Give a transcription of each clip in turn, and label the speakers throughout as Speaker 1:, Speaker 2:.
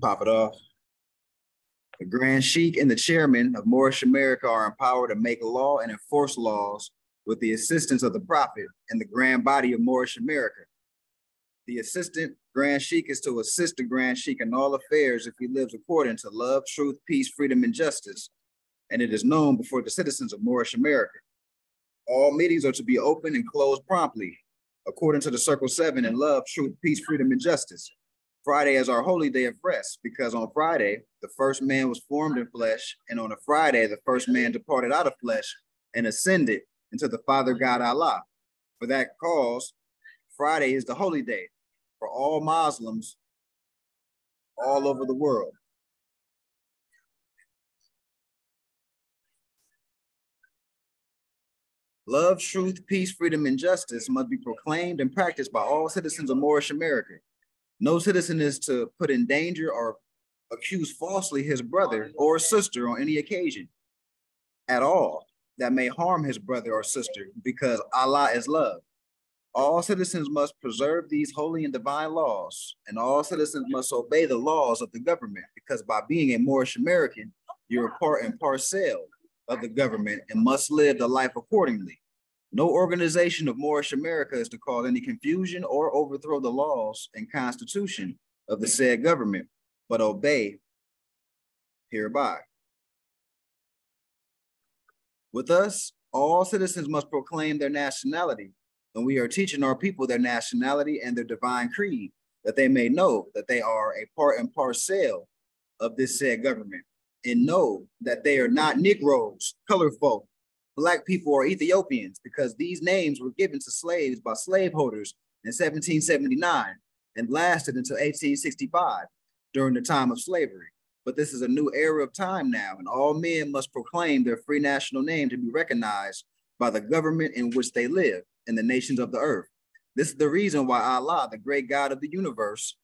Speaker 1: Pop it off. The Grand Sheikh and the chairman of Moorish America are empowered to make law and enforce laws with the assistance of the Prophet and the grand body of Moorish America. The assistant Grand Sheikh is to assist the Grand Sheikh in all affairs if he lives according to love, truth, peace, freedom, and justice, and it is known before the citizens of Moorish America. All meetings are to be open and closed promptly, according to the Circle Seven in love, truth, peace, freedom, and justice. Friday is our holy day of rest because on Friday, the first man was formed in flesh, and on a Friday, the first man departed out of flesh and ascended into the Father God Allah. For that cause, Friday is the holy day for all Muslims all over the world. Love, truth, peace, freedom, and justice must be proclaimed and practiced by all citizens of Moorish America. No citizen is to put in danger or accuse falsely his brother or sister on any occasion at all that may harm his brother or sister because Allah is love. All citizens must preserve these holy and divine laws, and all citizens must obey the laws of the government because by being a Moorish American, you're a part and parcel of the government and must live the life accordingly. No organization of Moorish America is to cause any confusion or overthrow the laws and constitution of the said government, but obey hereby. With us, all citizens must proclaim their nationality, and we are teaching our people their nationality and their divine creed, that they may know that they are a part and parcel of this said government, and know that they are not Negroes, colored folk, black people, or Ethiopians, because these names were given to slaves by slaveholders in 1779 and lasted until 1865 during the time of slavery. But this is a new era of time now, and all men must proclaim their free national name to be recognized by the government in which they live and the nations of the earth. This is the reason why Allah, the great God of the universe,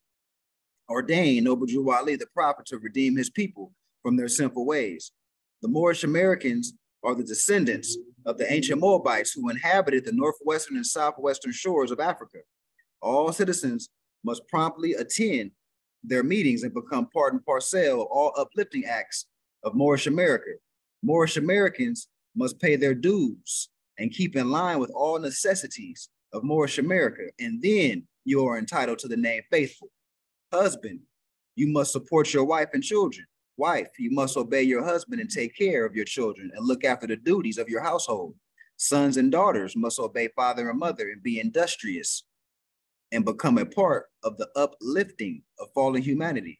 Speaker 1: ordained Noble Drew Ali, the prophet, to redeem his people from their sinful ways. The Moorish Americans are the descendants of the ancient Moabites who inhabited the northwestern and southwestern shores of Africa. All citizens must promptly attend their meetings and become part and parcel of all uplifting acts of Moorish America. Moorish Americans must pay their dues and keep in line with all necessities of Moorish America, and then you are entitled to the name faithful. Husband, you must support your wife and children. Wife, you must obey your husband and take care of your children and look after the duties of your household. Sons and daughters must obey father and mother and be industrious and become a part of the uplifting of fallen humanity.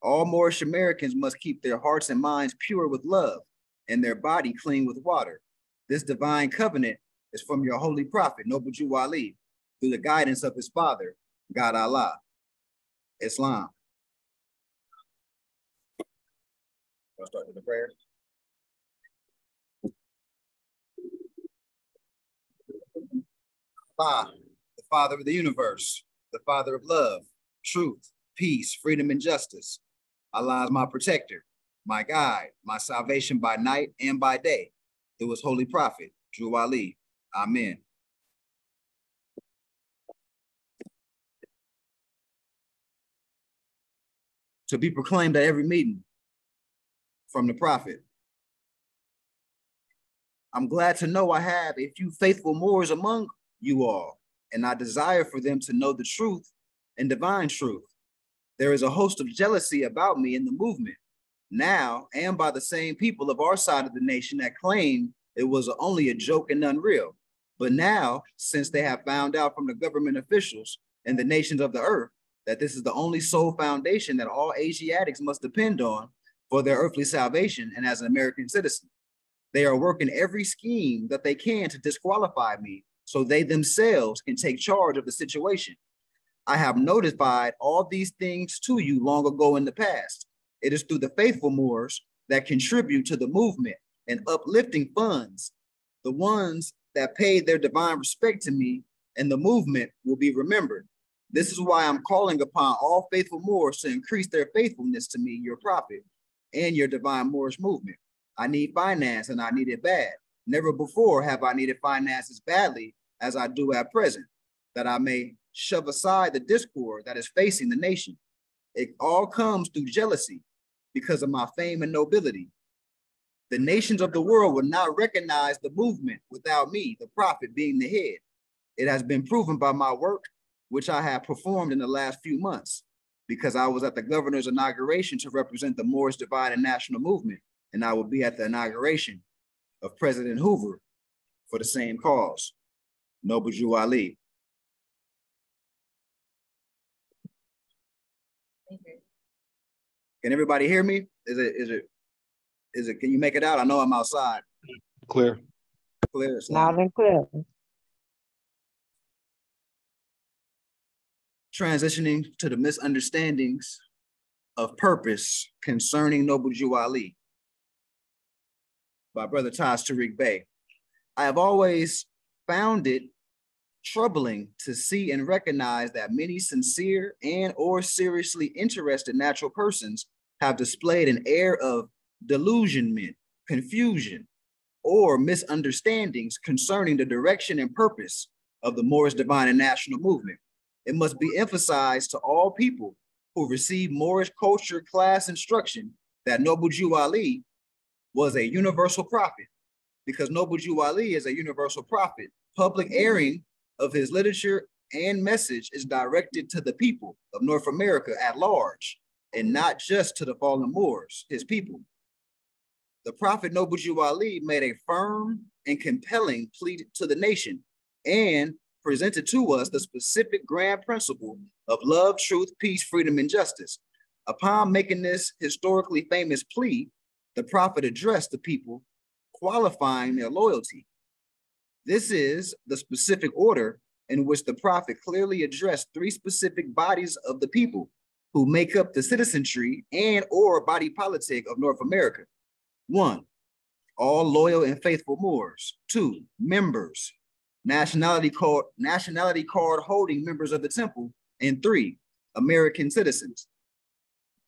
Speaker 1: All Moorish Americans must keep their hearts and minds pure with love and their body clean with water. This divine covenant is from your holy prophet, Noble Drew Ali, through the guidance of his father, God Allah, Islam. I'll start with the prayer. Allah, the Father of the universe, the Father of love, truth, peace, freedom, and justice. Allah is my protector, my guide, my salvation by night and by day. It was holy prophet, Drew Ali. Amen. To be proclaimed at every meeting from the prophet. I'm glad to know I have a few faithful Moors among you all, and I desire for them to know the truth and divine truth. There is a host of jealousy about me in the movement now, and by the same people of our side of the nation that claim it was only a joke and unreal. But now, since they have found out from the government officials and the nations of the earth that this is the only sole foundation that all Asiatics must depend on for their earthly salvation and as an American citizen, they are working every scheme that they can to disqualify me so they themselves can take charge of the situation. I have notified all these things to you long ago in the past. It is through the faithful Moors that contribute to the movement and uplifting funds, the ones that paid their divine respect to me and the movement will be remembered. This is why I'm calling upon all faithful Moors to increase their faithfulness to me, your prophet, and your divine Moorish movement. I need finance and I need it bad. Never before have I needed finance as badly as I do at present, that I may shove aside the discord that is facing the nation. It all comes through jealousy because of my fame and nobility. The nations of the world will not recognize the movement without me, the prophet, being the head. It has been proven by my work, which I have performed in the last few months, because I was at the governor's inauguration to represent the Moorish Divine and National Movement, and I will be at the inauguration of President Hoover for the same cause. Noble Drew Ali. Can everybody hear me? Is it is it is it can you make it out? I know I'm outside.
Speaker 2: Clear.
Speaker 1: Clear.
Speaker 3: Loud and clear.
Speaker 1: Transitioning to the misunderstandings of purpose concerning Noble Drew Ali by Brother Taj Tariq Bey. I have always found it troubling to see and recognize that many sincere and or seriously interested natural persons have displayed an air of delusionment, confusion, or misunderstandings concerning the direction and purpose of the Moorish Divine and National Movement. It must be emphasized to all people who receive Moorish culture class instruction that Noble Ali was a universal prophet because Noble Ali is a universal prophet. Public airing of his literature and message is directed to the people of North America at large and not just to the fallen Moors, his people. The Prophet Noble Ali made a firm and compelling plea to the nation and presented to us the specific grand principle of love, truth, peace, freedom, and justice. Upon making this historically famous plea, the prophet addressed the people, qualifying their loyalty. This is the specific order in which the prophet clearly addressed three specific bodies of the people who make up the citizenry and or body politic of North America. One, all loyal and faithful Moors. Two, members, nationality card, nationality card holding members of the temple. And three, American citizens.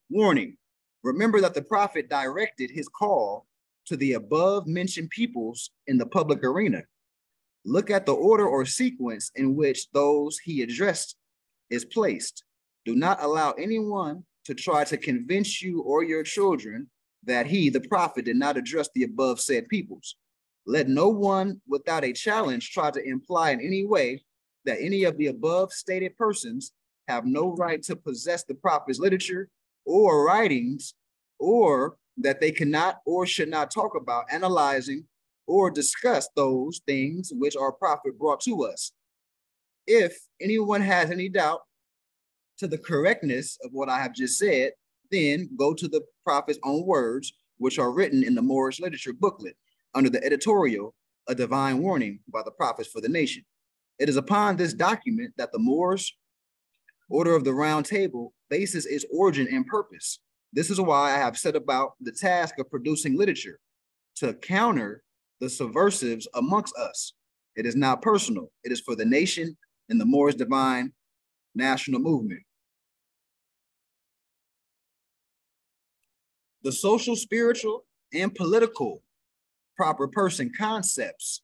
Speaker 1: Warning, remember that the prophet directed his call to the above mentioned peoples in the public arena. Look at the order or sequence in which those he addressed is placed. Do not allow anyone to try to convince you or your children that he, the prophet, did not address the above said peoples. Let no one without a challenge try to imply in any way that any of the above stated persons have no right to possess the prophet's literature or writings, or that they cannot or should not talk about analyzing or discuss those things which our prophet brought to us. If anyone has any doubt to the correctness of what I have just said, then go to the prophet's own words, which are written in the Moorish literature booklet under the editorial, A Divine Warning by the Prophets for the Nation. It is upon this document that the Moors Order of the Round Table bases its origin and purpose. This is why I have set about the task of producing literature to counter the subversives amongst us. It is not personal, it is for the nation and the Moors divine national movement. The social, spiritual, and political proper person concepts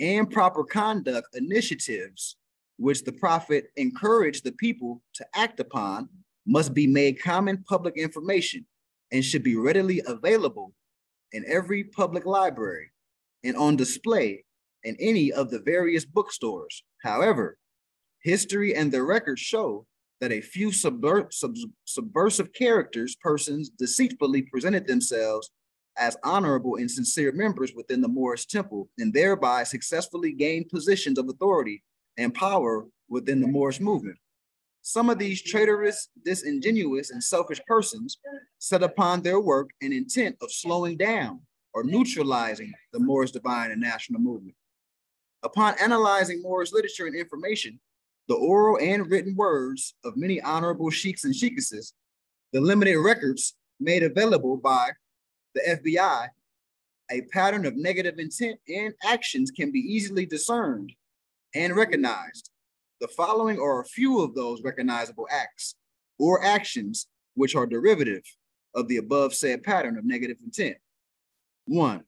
Speaker 1: and proper conduct initiatives which the prophet encouraged the people to act upon must be made common public information and should be readily available in every public library and on display in any of the various bookstores. However, history and the records show that a few subver sub subversive characters, persons deceitfully presented themselves as honorable and sincere members within the Moorish temple and thereby successfully gained positions of authority and power within the Moorish movement. Some of these traitorous, disingenuous, and selfish persons set upon their work an intent of slowing down or neutralizing the Moorish divine and national movement. Upon analyzing Moorish literature and information, the oral and written words of many honorable sheiks and sheikesses, the limited records made available by the FBI, a pattern of negative intent and actions can be easily discerned and recognized. The following are a few of those recognizable acts or actions which are derivative of the above said pattern of negative intent. One,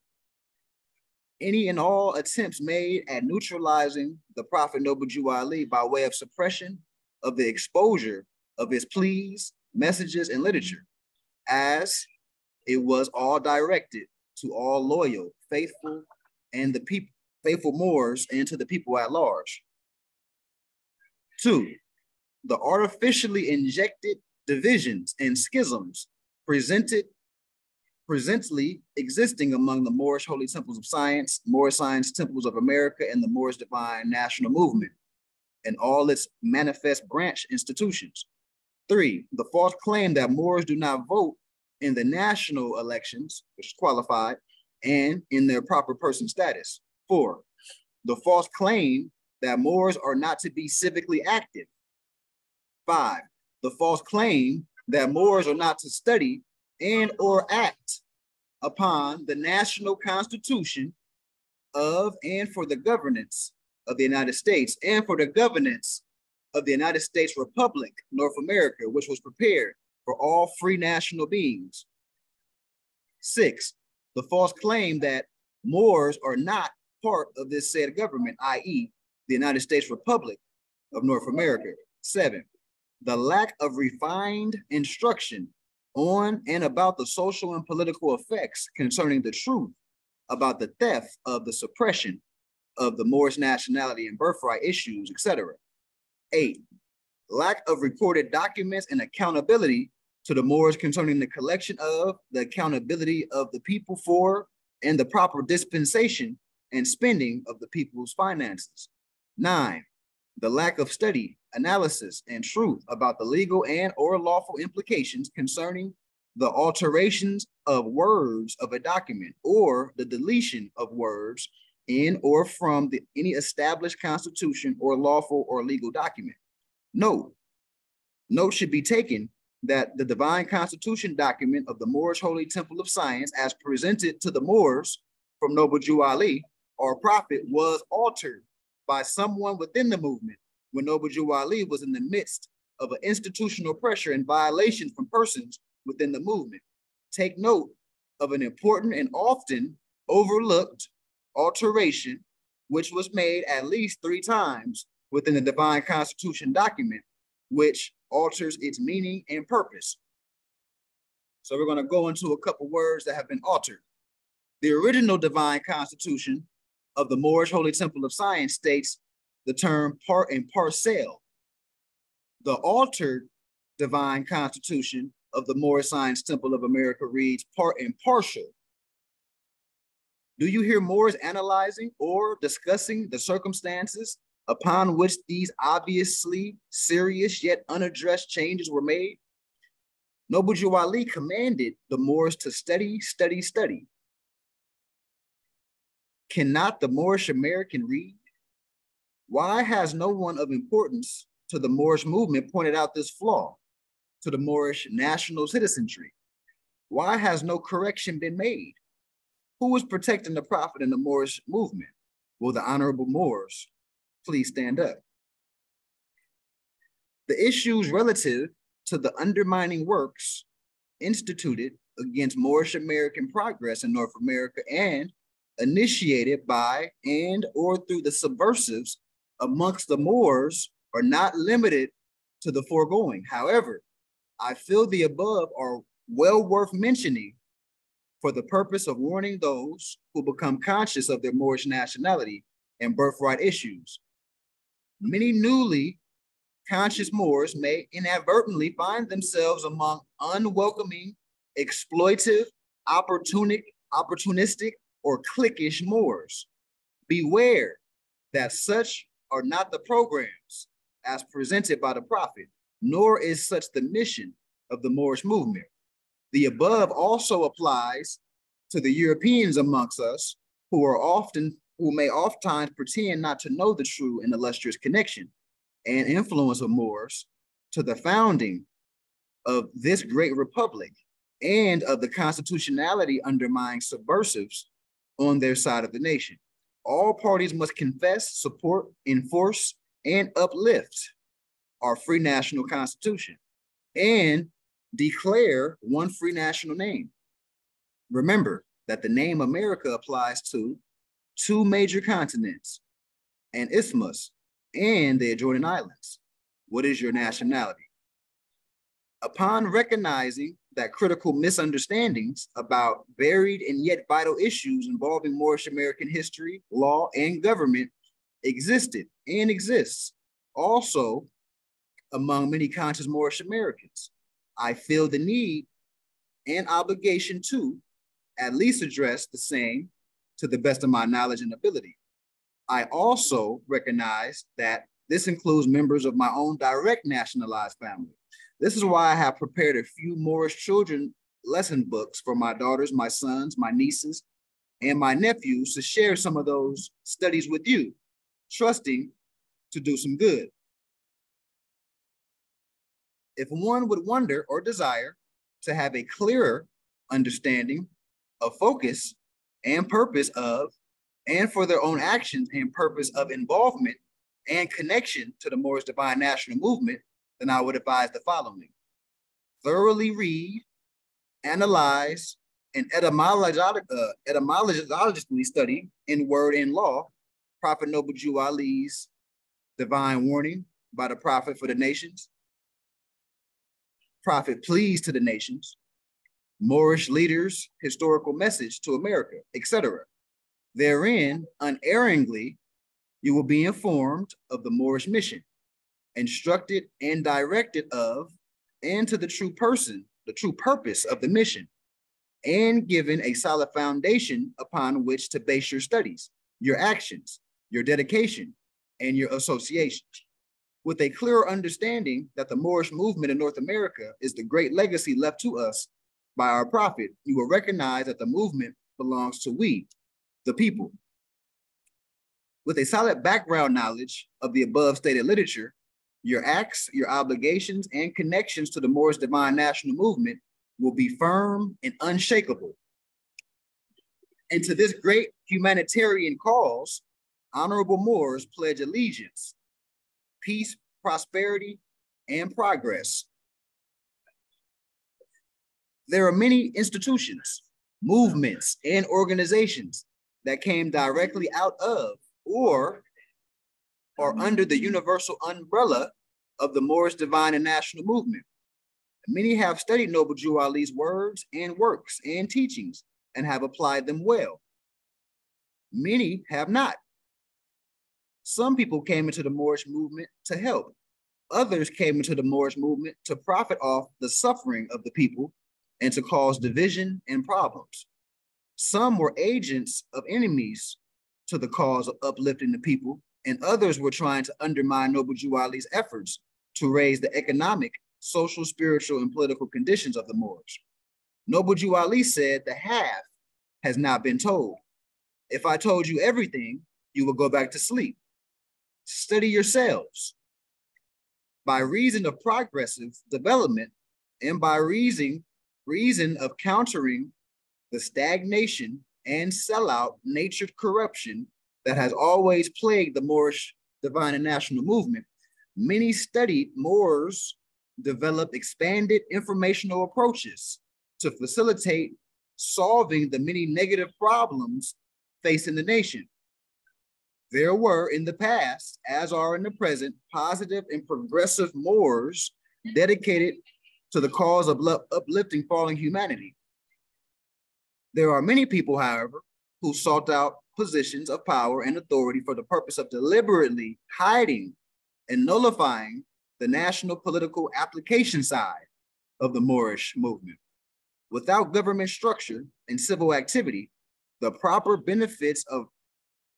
Speaker 1: any and all attempts made at neutralizing the Prophet Noble Drew Ali by way of suppression of the exposure of his pleas messages, and literature, as it was all directed to all loyal, faithful, and the people, faithful Moors, and to the people at large. Two, the artificially injected divisions and schisms presented presently existing among the Moorish Holy Temples of Science, Moorish Science Temples of America, and the Moorish Divine National Movement, and all its manifest branch institutions. Three, the false claim that Moors do not vote in the national elections, which is qualified, and in their proper person status. Four, the false claim that Moors are not to be civically active. Five, the false claim that Moors are not to study and or act upon the national constitution of and for the governance of the United States and for the governance of the United States Republic, North America, which was prepared for all free national beings. Six, the false claim that Moors are not part of this said government, i.e., the United States Republic of North America. Seven, the lack of refined instruction on and about the social and political effects concerning the truth about the theft of the suppression of the Moorish nationality and birthright issues, etc. Eight, lack of recorded documents and accountability to the Moors concerning the collection of, the accountability of the people for, and the proper dispensation and spending of the people's finances. Nine, the lack of study, analysis, and truth about the legal and or lawful implications concerning the alterations of words of a document or the deletion of words in or from the, any established constitution or lawful or legal document. Note, note should be taken that the divine constitution document of the Moorish Holy Temple of Science as presented to the Moors from Noble Drew Ali or prophet was altered by someone within the movement when Noble Drew Ali was in the midst of an institutional pressure and violation from persons within the movement. Take note of an important and often overlooked alteration, which was made at least three times within the Divine Constitution document, which alters its meaning and purpose. So we're going to go into a couple words that have been altered. The original Divine Constitution of the Moorish Holy Temple of Science states the term part and parcel. The altered divine constitution of the Moorish Science Temple of America reads part and partial. Do you hear Moors analyzing or discussing the circumstances upon which these obviously serious yet unaddressed changes were made? Noble Drew Ali commanded the Moors to study, study, study. Cannot the Moorish American read? Why has no one of importance to the Moorish movement pointed out this flaw to the Moorish national citizenry? Why has no correction been made? Who is protecting the prophet in the Moorish movement? Will the honorable Moors please stand up? The issues relative to the undermining works instituted against Moorish American progress in North America and initiated by and or through the subversives amongst the Moors are not limited to the foregoing. However, I feel the above are well worth mentioning for the purpose of warning those who become conscious of their Moorish nationality and birthright issues. Many newly conscious Moors may inadvertently find themselves among unwelcoming, exploitive, opportunistic, opportunistic, or cliquish Moors. Beware that such are not the programs as presented by the prophet, nor is such the mission of the Moorish movement. The above also applies to the Europeans amongst us who are often, who may oftentimes pretend not to know the true and illustrious connection and influence of Moors to the founding of this great republic and of the constitutionality undermining subversives on their side of the nation. All parties must confess, support, enforce, and uplift our free national constitution and declare one free national name. Remember that the name America applies to two major continents, an isthmus, and the adjoining islands. What is your nationality? Upon recognizing that critical misunderstandings about varied and yet vital issues involving Moorish American history, law, and government existed and exists also among many conscious Moorish Americans. I feel the need and obligation to at least address the same to the best of my knowledge and ability. I also recognize that this includes members of my own direct nationalized family. This is why I have prepared a few Moorish children lesson books for my daughters, my sons, my nieces, and my nephews to share some of those studies with you, trusting to do some good. If one would wonder or desire to have a clearer understanding of focus and purpose of, and for their own actions and purpose of involvement and connection to the Moorish Divine National Movement, then I would advise the following. Thoroughly read, analyze, and uh, etymologically study in word and law Prophet Noble Drew Ali's divine warning by the prophet for the nations, prophet pleas to the nations, Moorish leaders' historical message to America, etc. Therein, unerringly, you will be informed of the Moorish mission, instructed and directed of, and to the true person, the true purpose of the mission, and given a solid foundation upon which to base your studies, your actions, your dedication, and your associations. With a clearer understanding that the Moorish movement in North America is the great legacy left to us by our prophet, you will recognize that the movement belongs to we, the people. With a solid background knowledge of the above stated literature, your acts, your obligations, and connections to the Moorish Divine National Movement will be firm and unshakable. And to this great humanitarian cause, honorable Moors pledge allegiance, peace, prosperity, and progress. There are many institutions, movements, and organizations that came directly out of or are under the universal umbrella of the Moorish Divine and National Movement. Many have studied Noble Drew Ali's words and works and teachings and have applied them well. Many have not. Some people came into the Moorish movement to help. Others came into the Moorish movement to profit off the suffering of the people and to cause division and problems. Some were agents of enemies to the cause of uplifting the people, and others were trying to undermine Noble Drew Ali's efforts to raise the economic, social, spiritual, and political conditions of the Moors. Noble Drew Ali said the half has not been told. If I told you everything, you will go back to sleep. Study yourselves. By reason of progressive development and by reason reason of countering the stagnation and sellout natured corruption that has always plagued the Moorish divine and national movement, many studied Moors developed expanded informational approaches to facilitate solving the many negative problems facing the nation. There were in the past, as are in the present, positive and progressive Moors dedicated to the cause of uplifting falling humanity. There are many people, however, who sought out positions of power and authority for the purpose of deliberately hiding and nullifying the national political application side of the Moorish movement. Without government structure and civil activity, the proper benefits of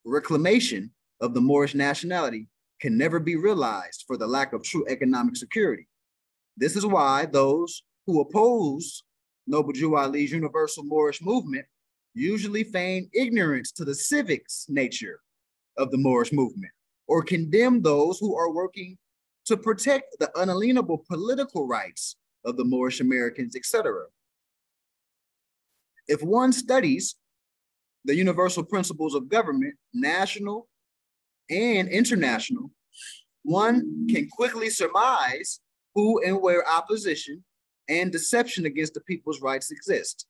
Speaker 1: reclamation of the Moorish nationality can never be realized for the lack of true economic security. This is why those who oppose Noble Drew Ali's universal Moorish movement usually feign ignorance to the civics nature of the Moorish movement or condemn those who are working to protect the unalienable political rights of the Moorish Americans, etc. If one studies the universal principles of government, national and international, one can quickly surmise who and where opposition and deception against the people's rights exist.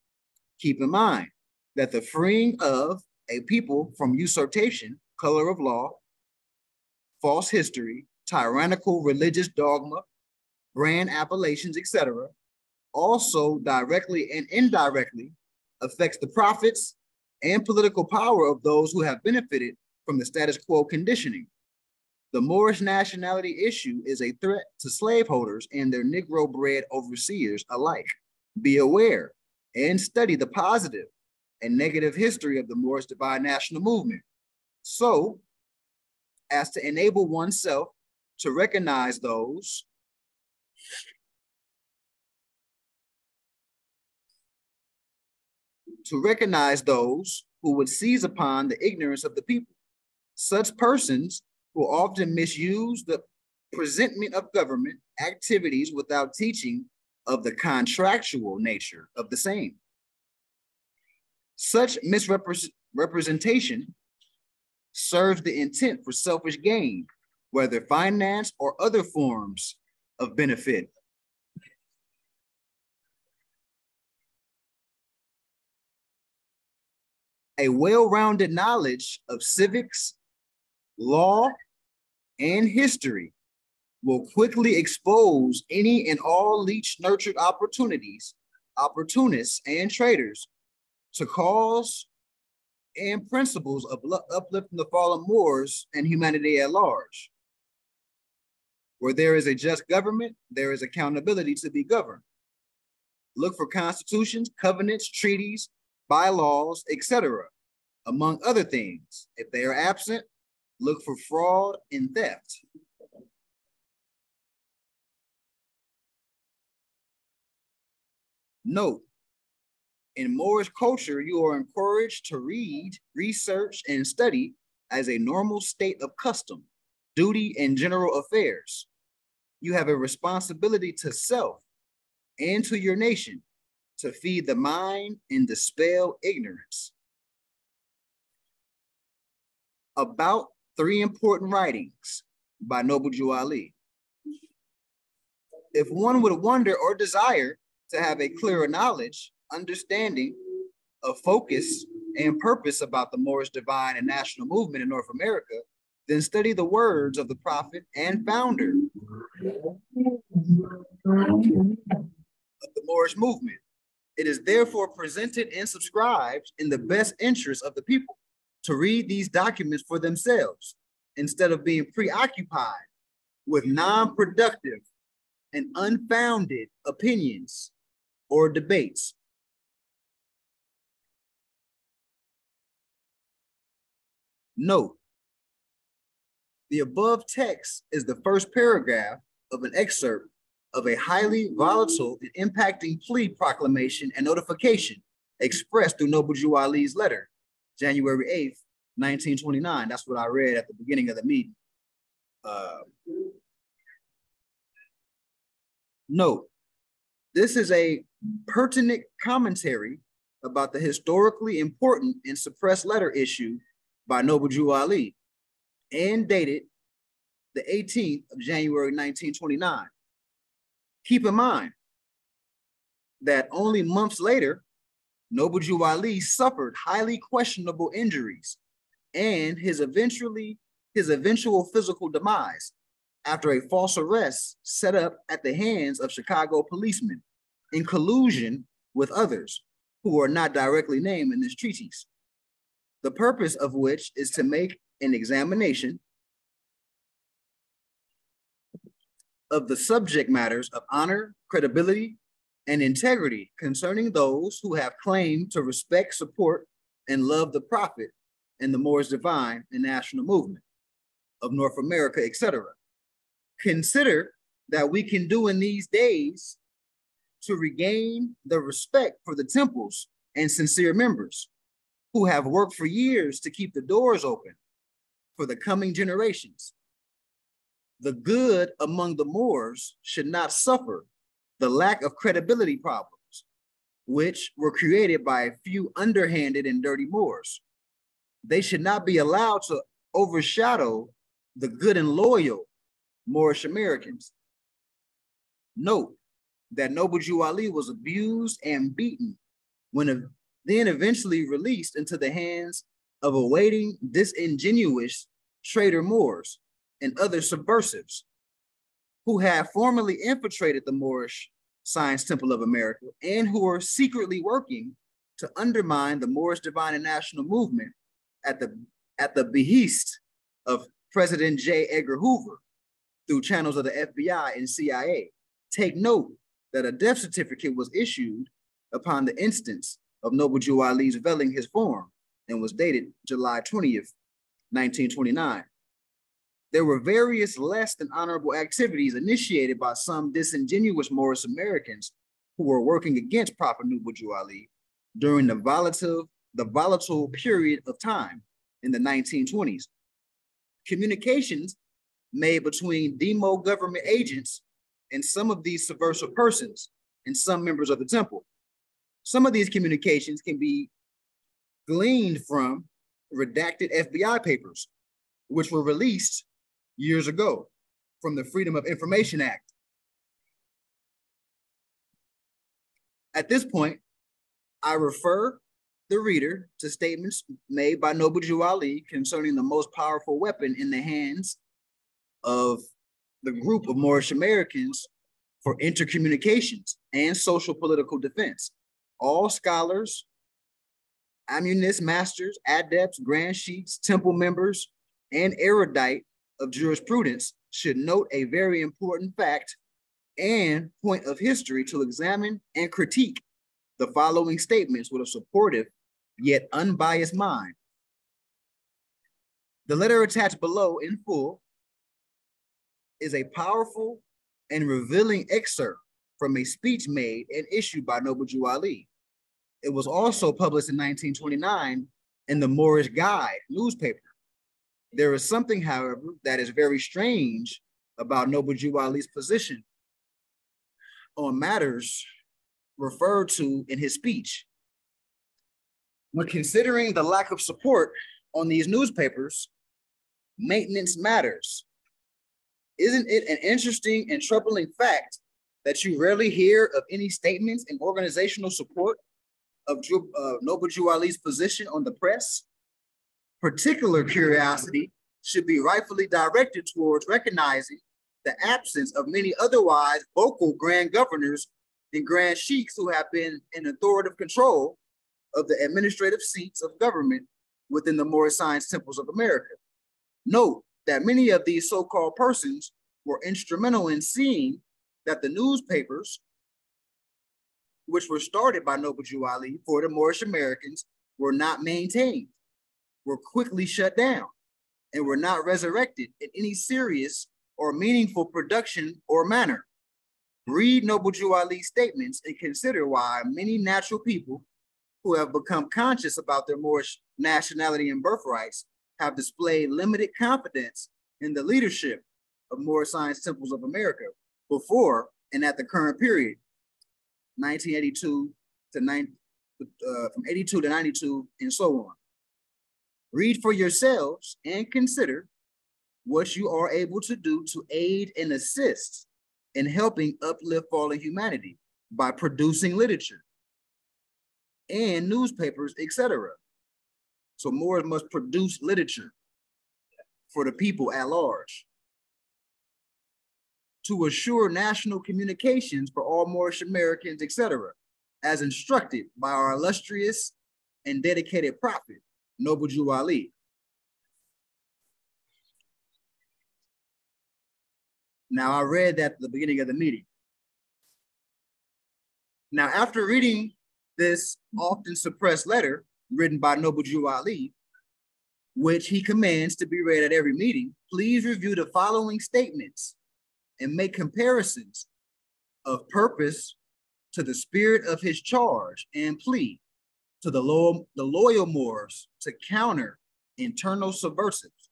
Speaker 1: Keep in mind that the freeing of a people from usurpation, color of law, false history, tyrannical religious dogma, brand appellations, etc., also directly and indirectly affects the profits and political power of those who have benefited from the status quo conditioning. The Moorish nationality issue is a threat to slaveholders and their Negro bred overseers alike. Be aware and study the positive and negative history of the Moorish Divine National Movement so as to enable oneself to recognize those to recognize those who would seize upon the ignorance of the people. Such persons who often misuse the presentment of government activities without teaching of the contractual nature of the same. Such misrepresentation serves the intent for selfish gain, whether finance or other forms of benefit. A well-rounded knowledge of civics, law, and history will quickly expose any and all leech nurtured opportunities, opportunists, and traders to cause and principles of uplifting the fallen Moors and humanity at large. Where there is a just government, there is accountability to be governed. Look for constitutions, covenants, treaties, bylaws, etc. Among other things, if they are absent, look for fraud and theft. Note, in Moorish culture, you are encouraged to read, research, and study as a normal state of custom, duty, and general affairs. You have a responsibility to self and to your nation to feed the mind and dispel ignorance. About three important writings by Noble Drew Ali. If one would wonder or desire to have a clearer knowledge understanding of focus and purpose about the Moorish divine and national movement in North America, then study the words of the prophet and founder of the Moorish movement. It is therefore presented and subscribed in the best interest of the people to read these documents for themselves instead of being preoccupied with non-productive and unfounded opinions or debates. Note, the above text is the first paragraph of an excerpt of a highly volatile and impacting plea proclamation and notification expressed through Noble Ali's letter, January 8th, 1929. That's what I read at the beginning of the meeting. Uh, note, this is a pertinent commentary about the historically important and suppressed letter issue by Noble Drew Ali and dated the 18th of January 1929. Keep in mind that only months later, Noble Drew Ali suffered highly questionable injuries and his eventually his eventual physical demise after a false arrest set up at the hands of Chicago policemen in collusion with others who are not directly named in this treatise the purpose of which is to make an examination of the subject matters of honor, credibility, and integrity concerning those who have claimed to respect, support, and love the prophet and the Moors divine and national movement of North America, etc. Consider that we can do in these days to regain the respect for the temples and sincere members who have worked for years to keep the doors open for the coming generations. The good among the Moors should not suffer the lack of credibility problems, which were created by a few underhanded and dirty Moors. They should not be allowed to overshadow the good and loyal Moorish Americans. Note that Noble Drew Ali was abused and beaten when then eventually released into the hands of awaiting disingenuous traitor Moors and other subversives. Who had formerly infiltrated the Moorish Science Temple of America and who were secretly working to undermine the Moorish Divine and National Movement at the, at the behest of President J. Edgar Hoover through channels of the FBI and CIA. Take note that a death certificate was issued upon the instance of Noble Drew Ali's veiling his form and was dated July 20th, 1929. There were various less than honorable activities initiated by some disingenuous Moorish Americans who were working against Prophet Noble Drew Ali during the volatile, the volatile period of time in the 1920s. Communications made between demo government agents and some of these subversive persons and some members of the temple. Some of these communications can be gleaned from redacted FBI papers, which were released years ago from the Freedom of Information Act. At this point, I refer the reader to statements made by Noble Drew Ali concerning the most powerful weapon in the hands of the group of Moorish Americans for intercommunications and social political defense. All scholars, ammunition masters, adepts, grand sheiks, temple members, and erudite of jurisprudence should note a very important fact and point of history to examine and critique the following statements with a supportive yet unbiased mind. The letter attached below in full is a powerful and revealing excerpt from a speech made and issued by Noble Drew Ali. It was also published in 1929 in the Moorish Guide newspaper. There is something, however, that is very strange about Noble Drew Ali's position on matters referred to in his speech. When considering the lack of support on these newspapers, maintenance matters isn't it an interesting and troubling fact that you rarely hear of any statements and organizational support of uh, Noble Drew Ali's position on the press? Particular curiosity should be rightfully directed towards recognizing the absence of many otherwise vocal grand governors and grand sheiks who have been in authoritative control of the administrative seats of government within the Moorish Science Temples of America. Note that many of these so-called persons were instrumental in seeing that the newspapers, which were started by Noble Drew Ali for the Moorish Americans, were not maintained, were quickly shut down, and were not resurrected in any serious or meaningful production or manner. Read Noble Drew Ali's statements and consider why many natural people who have become conscious about their Moorish nationality and birthrights have displayed limited confidence in the leadership of Moorish Science Temples of America before and at the current period, 1982 to 9, uh, from 82 to 92 and so on. Read for yourselves and consider what you are able to do to aid and assist in helping uplift fallen humanity by producing literature and newspapers, etc. So Moors must produce literature for the people at large. To assure national communications for all Moorish Americans, etc., as instructed by our illustrious and dedicated prophet, Noble Drew Ali. Now, I read that at the beginning of the meeting. Now, after reading this often suppressed letter, written by Noble Drew Ali, which he commands to be read at every meeting, please review the following statements and make comparisons of purpose to the spirit of his charge and plea to the loyal, the loyal Moors to counter internal subversives,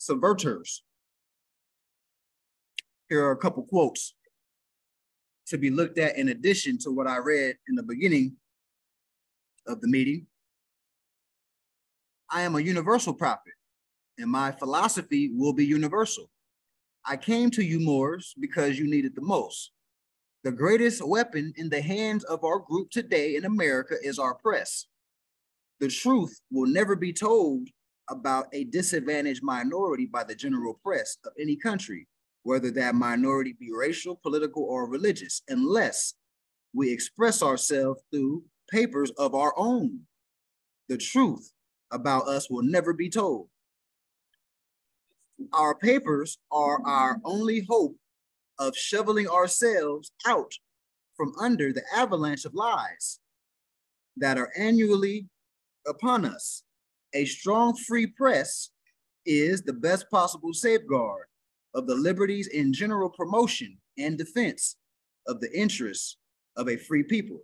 Speaker 1: subverters. Here are a couple quotes to be looked at in addition to what I read in the beginning of the meeting I am a universal prophet, and my philosophy will be universal. I came to you, Moors, because you needed the most. The greatest weapon in the hands of our group today in America is our press. The truth will never be told about a disadvantaged minority by the general press of any country whether that minority be racial, political, or religious, unless we express ourselves through papers of our own. The truth about us will never be told. Our papers are our only hope of shoveling ourselves out from under the avalanche of lies that are annually upon us. A strong free press is the best possible safeguard of the liberties and general promotion and defense of the interests of a free people.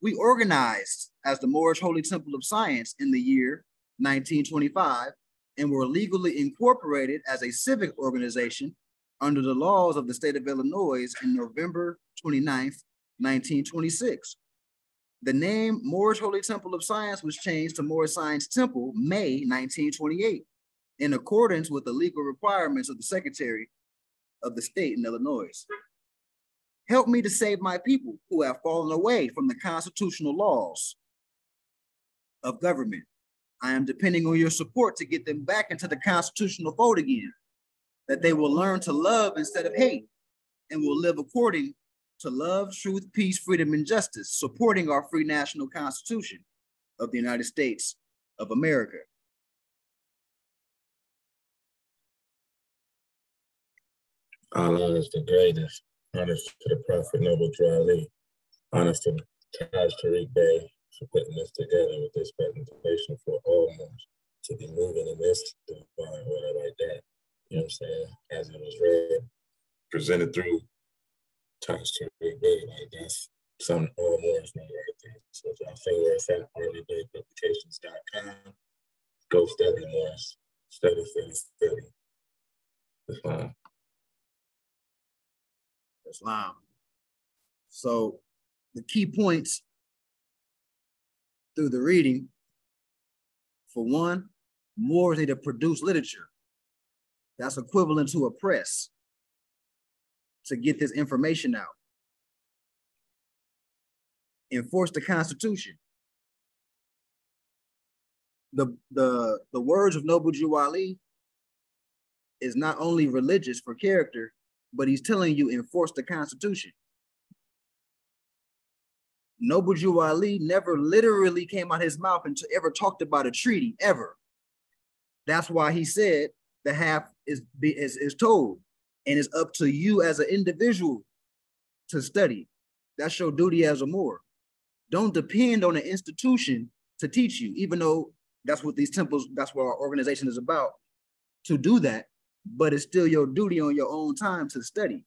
Speaker 1: We organized as the Moorish Holy Temple of Science in the year 1925 and were legally incorporated as a civic organization under the laws of the state of Illinois in November 29th, 1926. The name Moorish Holy Temple of Science was changed to Moorish Science Temple May 1928 in accordance with the legal requirements of the Secretary of the state in Illinois. Help me to save my people who have fallen away from the constitutional laws of government. I am depending on your support to get them back into the constitutional fold again, that they will learn to love instead of hate and will live according to love, truth, peace, freedom, and justice, supporting our free national constitution of the United States of America.
Speaker 2: Allah is the greatest. Honors to the Prophet Noble Drew Ali. Honors to Taj Tariq Bey for putting this together with this presentation for all Moors to be moving in this divine order like that. You know what I'm saying? As it was read, presented through Taj Tariq Bey, like that's Moors know right there. So if y'all see where it's at, earlydaypublications.com, go study Moors. Study, study, study. Fine.
Speaker 1: Islam. So the key points through the reading, for one, Moors need to produce literature. That's equivalent to a press to get this information out. Enforce the Constitution. The, the, the words of Noble Ali is not only religious for character, but he's telling you enforce the Constitution. Drew Ali never literally came out his mouth and ever talked about a treaty ever. That's why he said the half is, is, is told and it's up to you as an individual to study. That's your duty as a Moor. Don't depend on an institution to teach you, even though that's what these temples, that's what our organization is about, to do that but it's still your duty on your own time to study.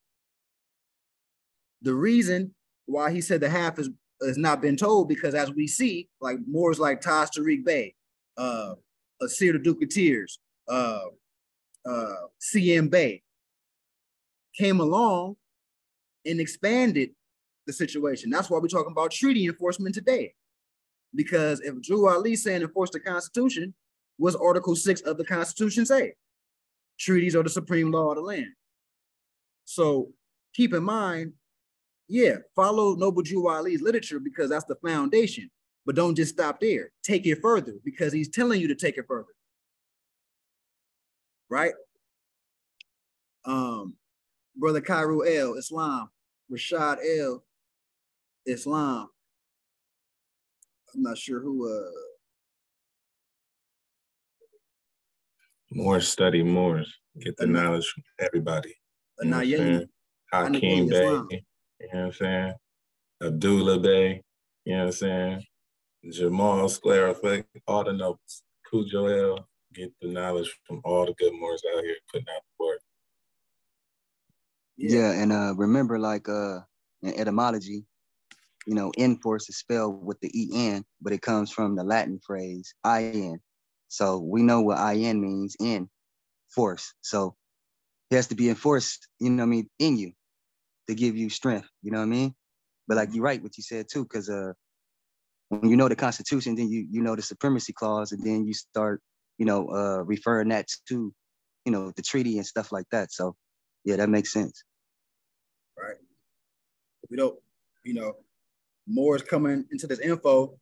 Speaker 1: The reason why he said the half is has not been told because as we see, like Moors like Taj Tariq Bey, uh, Asir the Duke of Tears, uh, uh, CM Bey came along and expanded the situation. That's why we're talking about treaty enforcement today. Because if Drew Ali saying enforce the Constitution, was Article 6 of the Constitution say? treaties are the supreme law of the land. So keep in mind, yeah, follow Noble Drew Ali's literature because that's the foundation, but don't just stop there. Take it further because he's telling you to take it further. Right? Um, Brother Cairo El, Islam, Rashad El, Islam. I'm not sure who uh
Speaker 2: More study more. Get the knowledge from everybody.
Speaker 1: You know yeah,
Speaker 2: Hakeem Bey, you know what I'm saying? Abdullah Bey. you know what I'm saying? Jamal Square Effect, all the notes. Cujo L, get the knowledge from all the good Moors out here putting out the work.
Speaker 3: Yeah, yeah and uh, remember, like uh, in etymology, you know, enforce is spelled with the en, but it comes from the Latin phrase in. So we know what in means in force. So it has to be enforced, you know what I mean, in you to give you strength, you know what I mean? But like you're right, what you said too, because uh when you know the Constitution, then you you know the supremacy clause, and then you start, you know, uh referring that to, you know, the treaty and stuff like that. So yeah, that makes sense.
Speaker 1: Right. We don't, you know, more is coming into this info,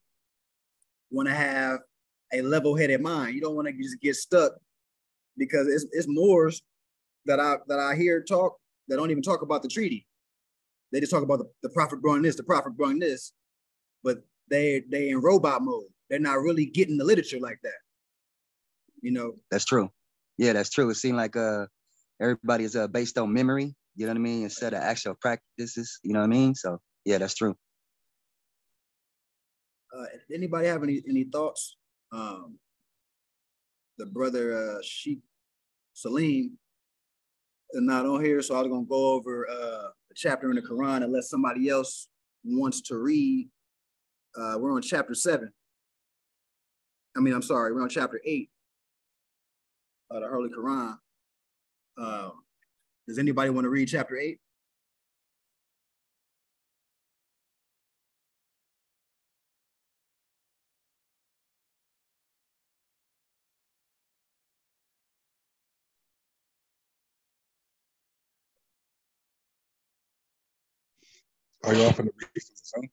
Speaker 1: want to have a level-headed mind. You don't want to just get stuck because it's it's Moors that I that I hear talk that don't even talk about the treaty. They just talk about the, the prophet brought this, the prophet brought this, but they they in robot mode. They're not really getting the literature like that. You know.
Speaker 3: That's true. Yeah, that's true. It seemed like uh everybody is uh, based on memory, you know what I mean, instead of actual practices, you know what I mean? So yeah, that's true.
Speaker 1: Uh, anybody have any any thoughts? Um, the brother uh, Sheikh Salim is not on here, so I was gonna go over uh, chapter in the Quran unless somebody else wants to read. Uh, we're on chapter seven. I mean, I'm sorry, we're on chapter eight of the Holy Quran. Um, does anybody want to read chapter eight?
Speaker 4: Are you off in the from the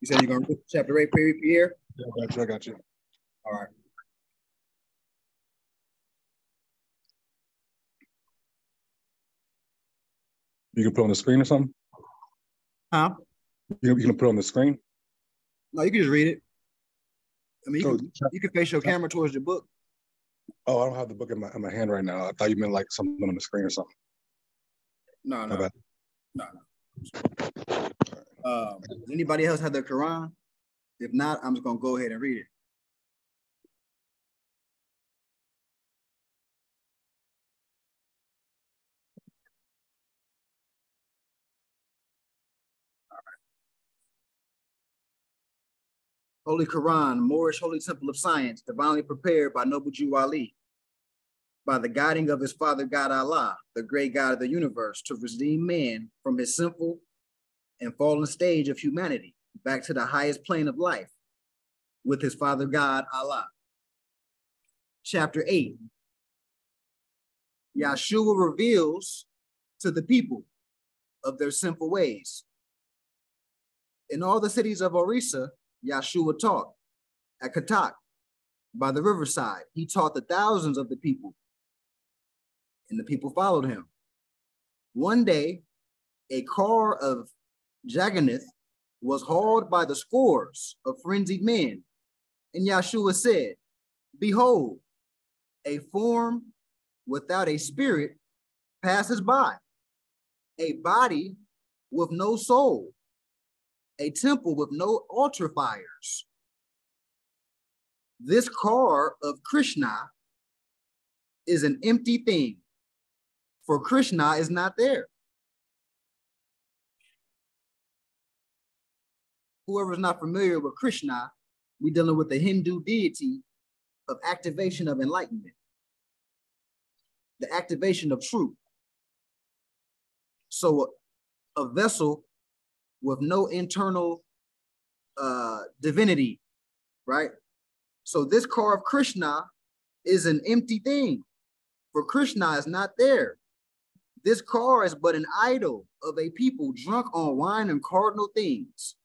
Speaker 1: You said you're gonna read chapter eight, Pierre?
Speaker 4: Yeah, I got you. I got you.
Speaker 1: All right.
Speaker 4: You can put on the screen or something?
Speaker 1: Huh?
Speaker 4: You, you can put on the screen?
Speaker 1: No, you can just read it. I mean, you,
Speaker 4: So,
Speaker 1: can, you can face your camera towards your book.
Speaker 4: oh, I don't have the book in my, in my hand right now. I thought you meant like something on the screen or something.
Speaker 1: No, no, no, no. Um, does anybody else have their Quran? If not, I'm just gonna go ahead and read it. Holy Quran, Moorish Holy Temple of Science, divinely prepared by Noble Drew Ali, by the guiding of his father God Allah, the great God of the universe, to redeem man from his sinful and fallen stage of humanity back to the highest plane of life with his father God Allah. Chapter 8 Yahshua reveals to the people of their sinful ways. In all the cities of Orissa, Yahshua taught. At Katak, by the riverside, he taught the thousands of the people, and the people followed him. One day, a car of Jagannath was hauled by the scores of frenzied men, and Yahshua said, Behold, a form without a spirit passes by, a body with no soul, a temple with no altar fires. This car of Krishna is an empty thing, for Krishna is not there. Whoever's not familiar with Krishna, we're dealing with the Hindu deity of activation of enlightenment, the activation of truth. So a vessel with no internal uh, divinity, right? So this car of Krishna is an empty thing, for Krishna is not there. This car is but an idol of a people drunk on wine and cardinal things.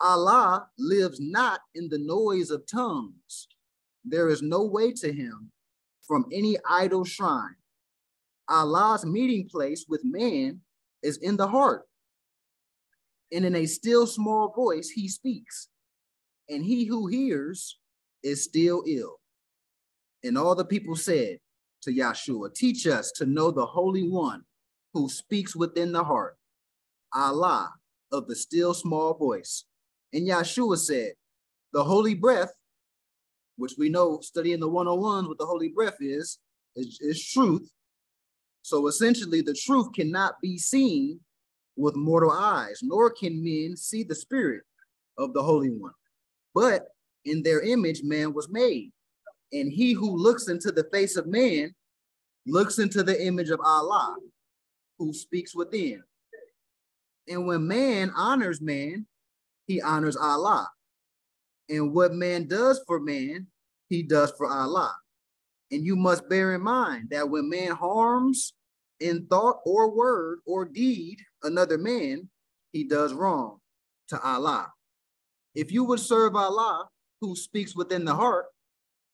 Speaker 1: Allah lives not in the noise of tongues. There is no way to him from any idol shrine. Allah's meeting place with man is in the heart. And in a still small voice, he speaks. And he who hears is still ill. And all the people said to Yahshua, Teach us to know the Holy One who speaks within the heart, Allah of the still small voice. And Yahshua said, The holy breath, which we know studying the 101s what the holy breath is, is, is truth. So essentially, the truth cannot be seen with mortal eyes, nor can men see the spirit of the Holy One. But in their image, man was made. And he who looks into the face of man looks into the image of Allah, who speaks within. And when man honors man, he honors Allah. And what man does for man, he does for Allah. And you must bear in mind that when man harms in thought or word or deed another man, he does wrong to Allah. If you would serve Allah, who speaks within the heart,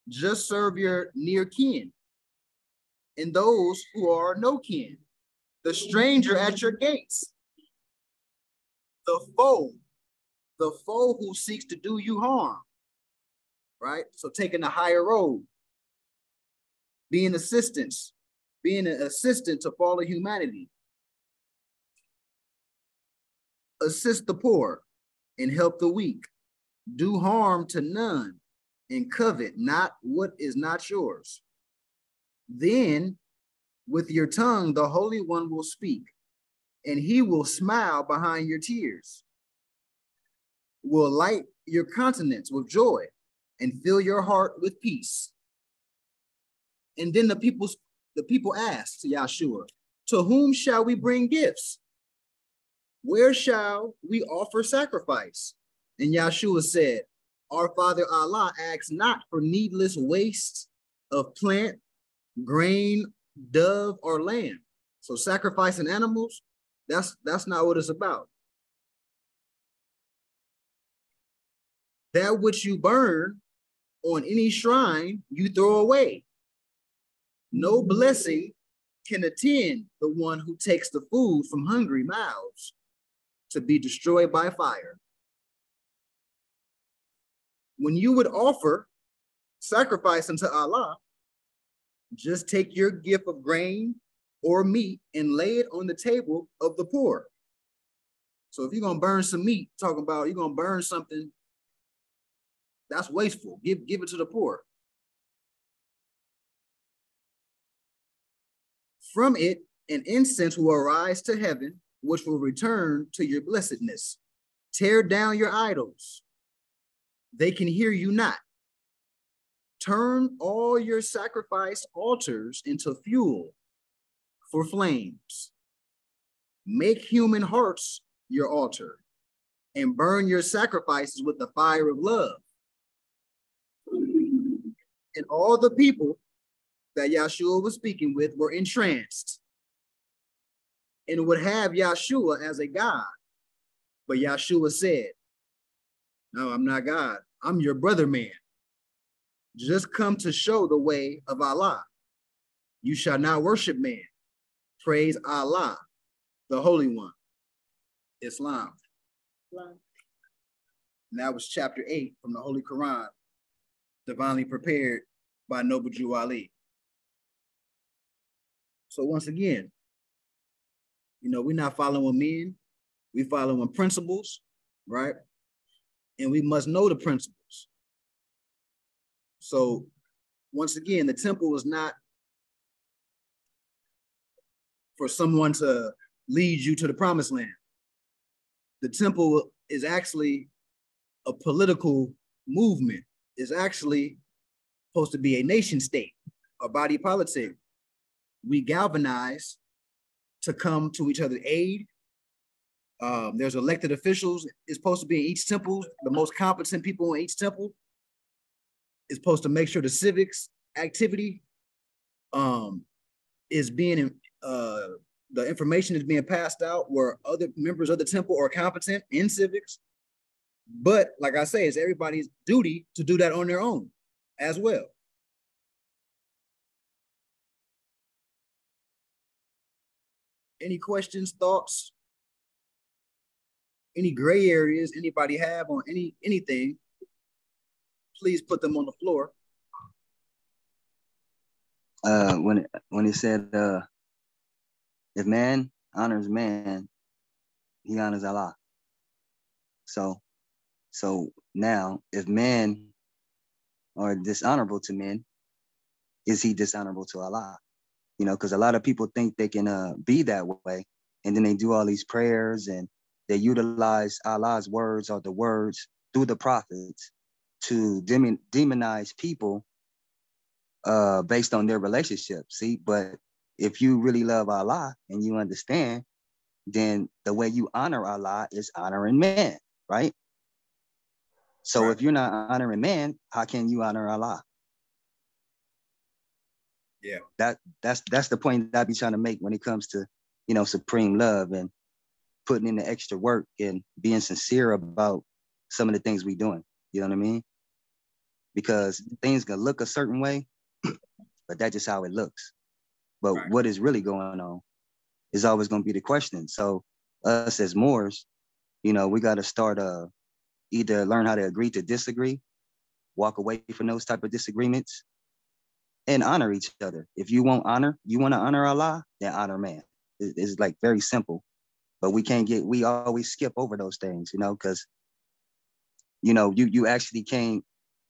Speaker 1: just serve your near kin and those who are no kin, the stranger at your gates, the foe, the foe who seeks to do you harm, right? So taking the higher road, being assistance, being an assistant to fallen humanity. Assist the poor and help the weak. Do harm to none and covet not what is not yours. Then with your tongue, the Holy One will speak, and he will smile behind your tears, will light your countenance with joy, and fill your heart with peace. And then the people, the people asked Yahshua, To whom shall we bring gifts? Where shall we offer sacrifice? And Yahshua said, Our Father Allah asks not for needless waste of plant, grain, dove, or lamb. So sacrificing animals, that's that's not what it's about. That which you burn on any shrine, you throw away. No blessing can attend the one who takes the food from hungry mouths to be destroyed by fire. When you would offer sacrifice unto Allah, just take your gift of grain or meat and lay it on the table of the poor. So if you're gonna burn some meat, talking about you're gonna burn something that's wasteful, give, give it to the poor. From it, an incense will arise to heaven, which will return to your blessedness. Tear down your idols. They can hear you not. Turn all your sacrifice altars into fuel for flames. Make human hearts your altar and burn your sacrifices with the fire of love. And all the people that Yahshua was speaking with were entranced and would have Yahshua as a God. But Yahshua said, No, I'm not God. I'm your brother man just come to show the way of Allah. You shall not worship man. Praise Allah, the Holy One, Islam. Islam. And that was chapter eight from the Holy Quran, divinely prepared by Noble Drew Ali. So once again, you know, we're not following men, we following principles, right? And we must know the principles. So once again, the temple is not for someone to lead you to the promised land. The temple is actually a political movement. It's actually supposed to be a nation state, a body politic. We galvanize to come to each other's aid. Um, there's elected officials. It's supposed to be in each temple, the most competent people in each temple is supposed to make sure the civics activity um, is being uh, the information is being passed out where other members of the temple are competent in civics. But like I say, it's everybody's duty to do that on their own as well. Any questions, thoughts, any gray areas anybody have on any anything? please put them on the floor.
Speaker 3: Uh, when it, when he said, uh, if man honors man, he honors Allah. So, so now, if men are dishonorable to men, is he dishonorable to Allah? You know, because a lot of people think they can uh, be that way, and then they do all these prayers and they utilize Allah's words or the words through the prophets to demon, demonize people uh, based on their relationship. See, but if you really love Allah and you understand, then the way you honor Allah is honoring man, right? So right. if you're not honoring man, how can you honor Allah?
Speaker 1: Yeah.
Speaker 3: That that's that's the point that I be trying to make when it comes to, you know, supreme love and putting in the extra work and being sincere about some of the things we doing. You know what I mean? because things can look a certain way, but that's just how it looks. But right. what is really going on is always going to be the question. So us as Moors, you know, we got to start uh either learn how to agree to disagree, walk away from those type of disagreements, and honor each other. If you want honor, you want to honor Allah, then honor man. It's like very simple, but we can't get. We always skip over those things, you know, because you know you you actually can't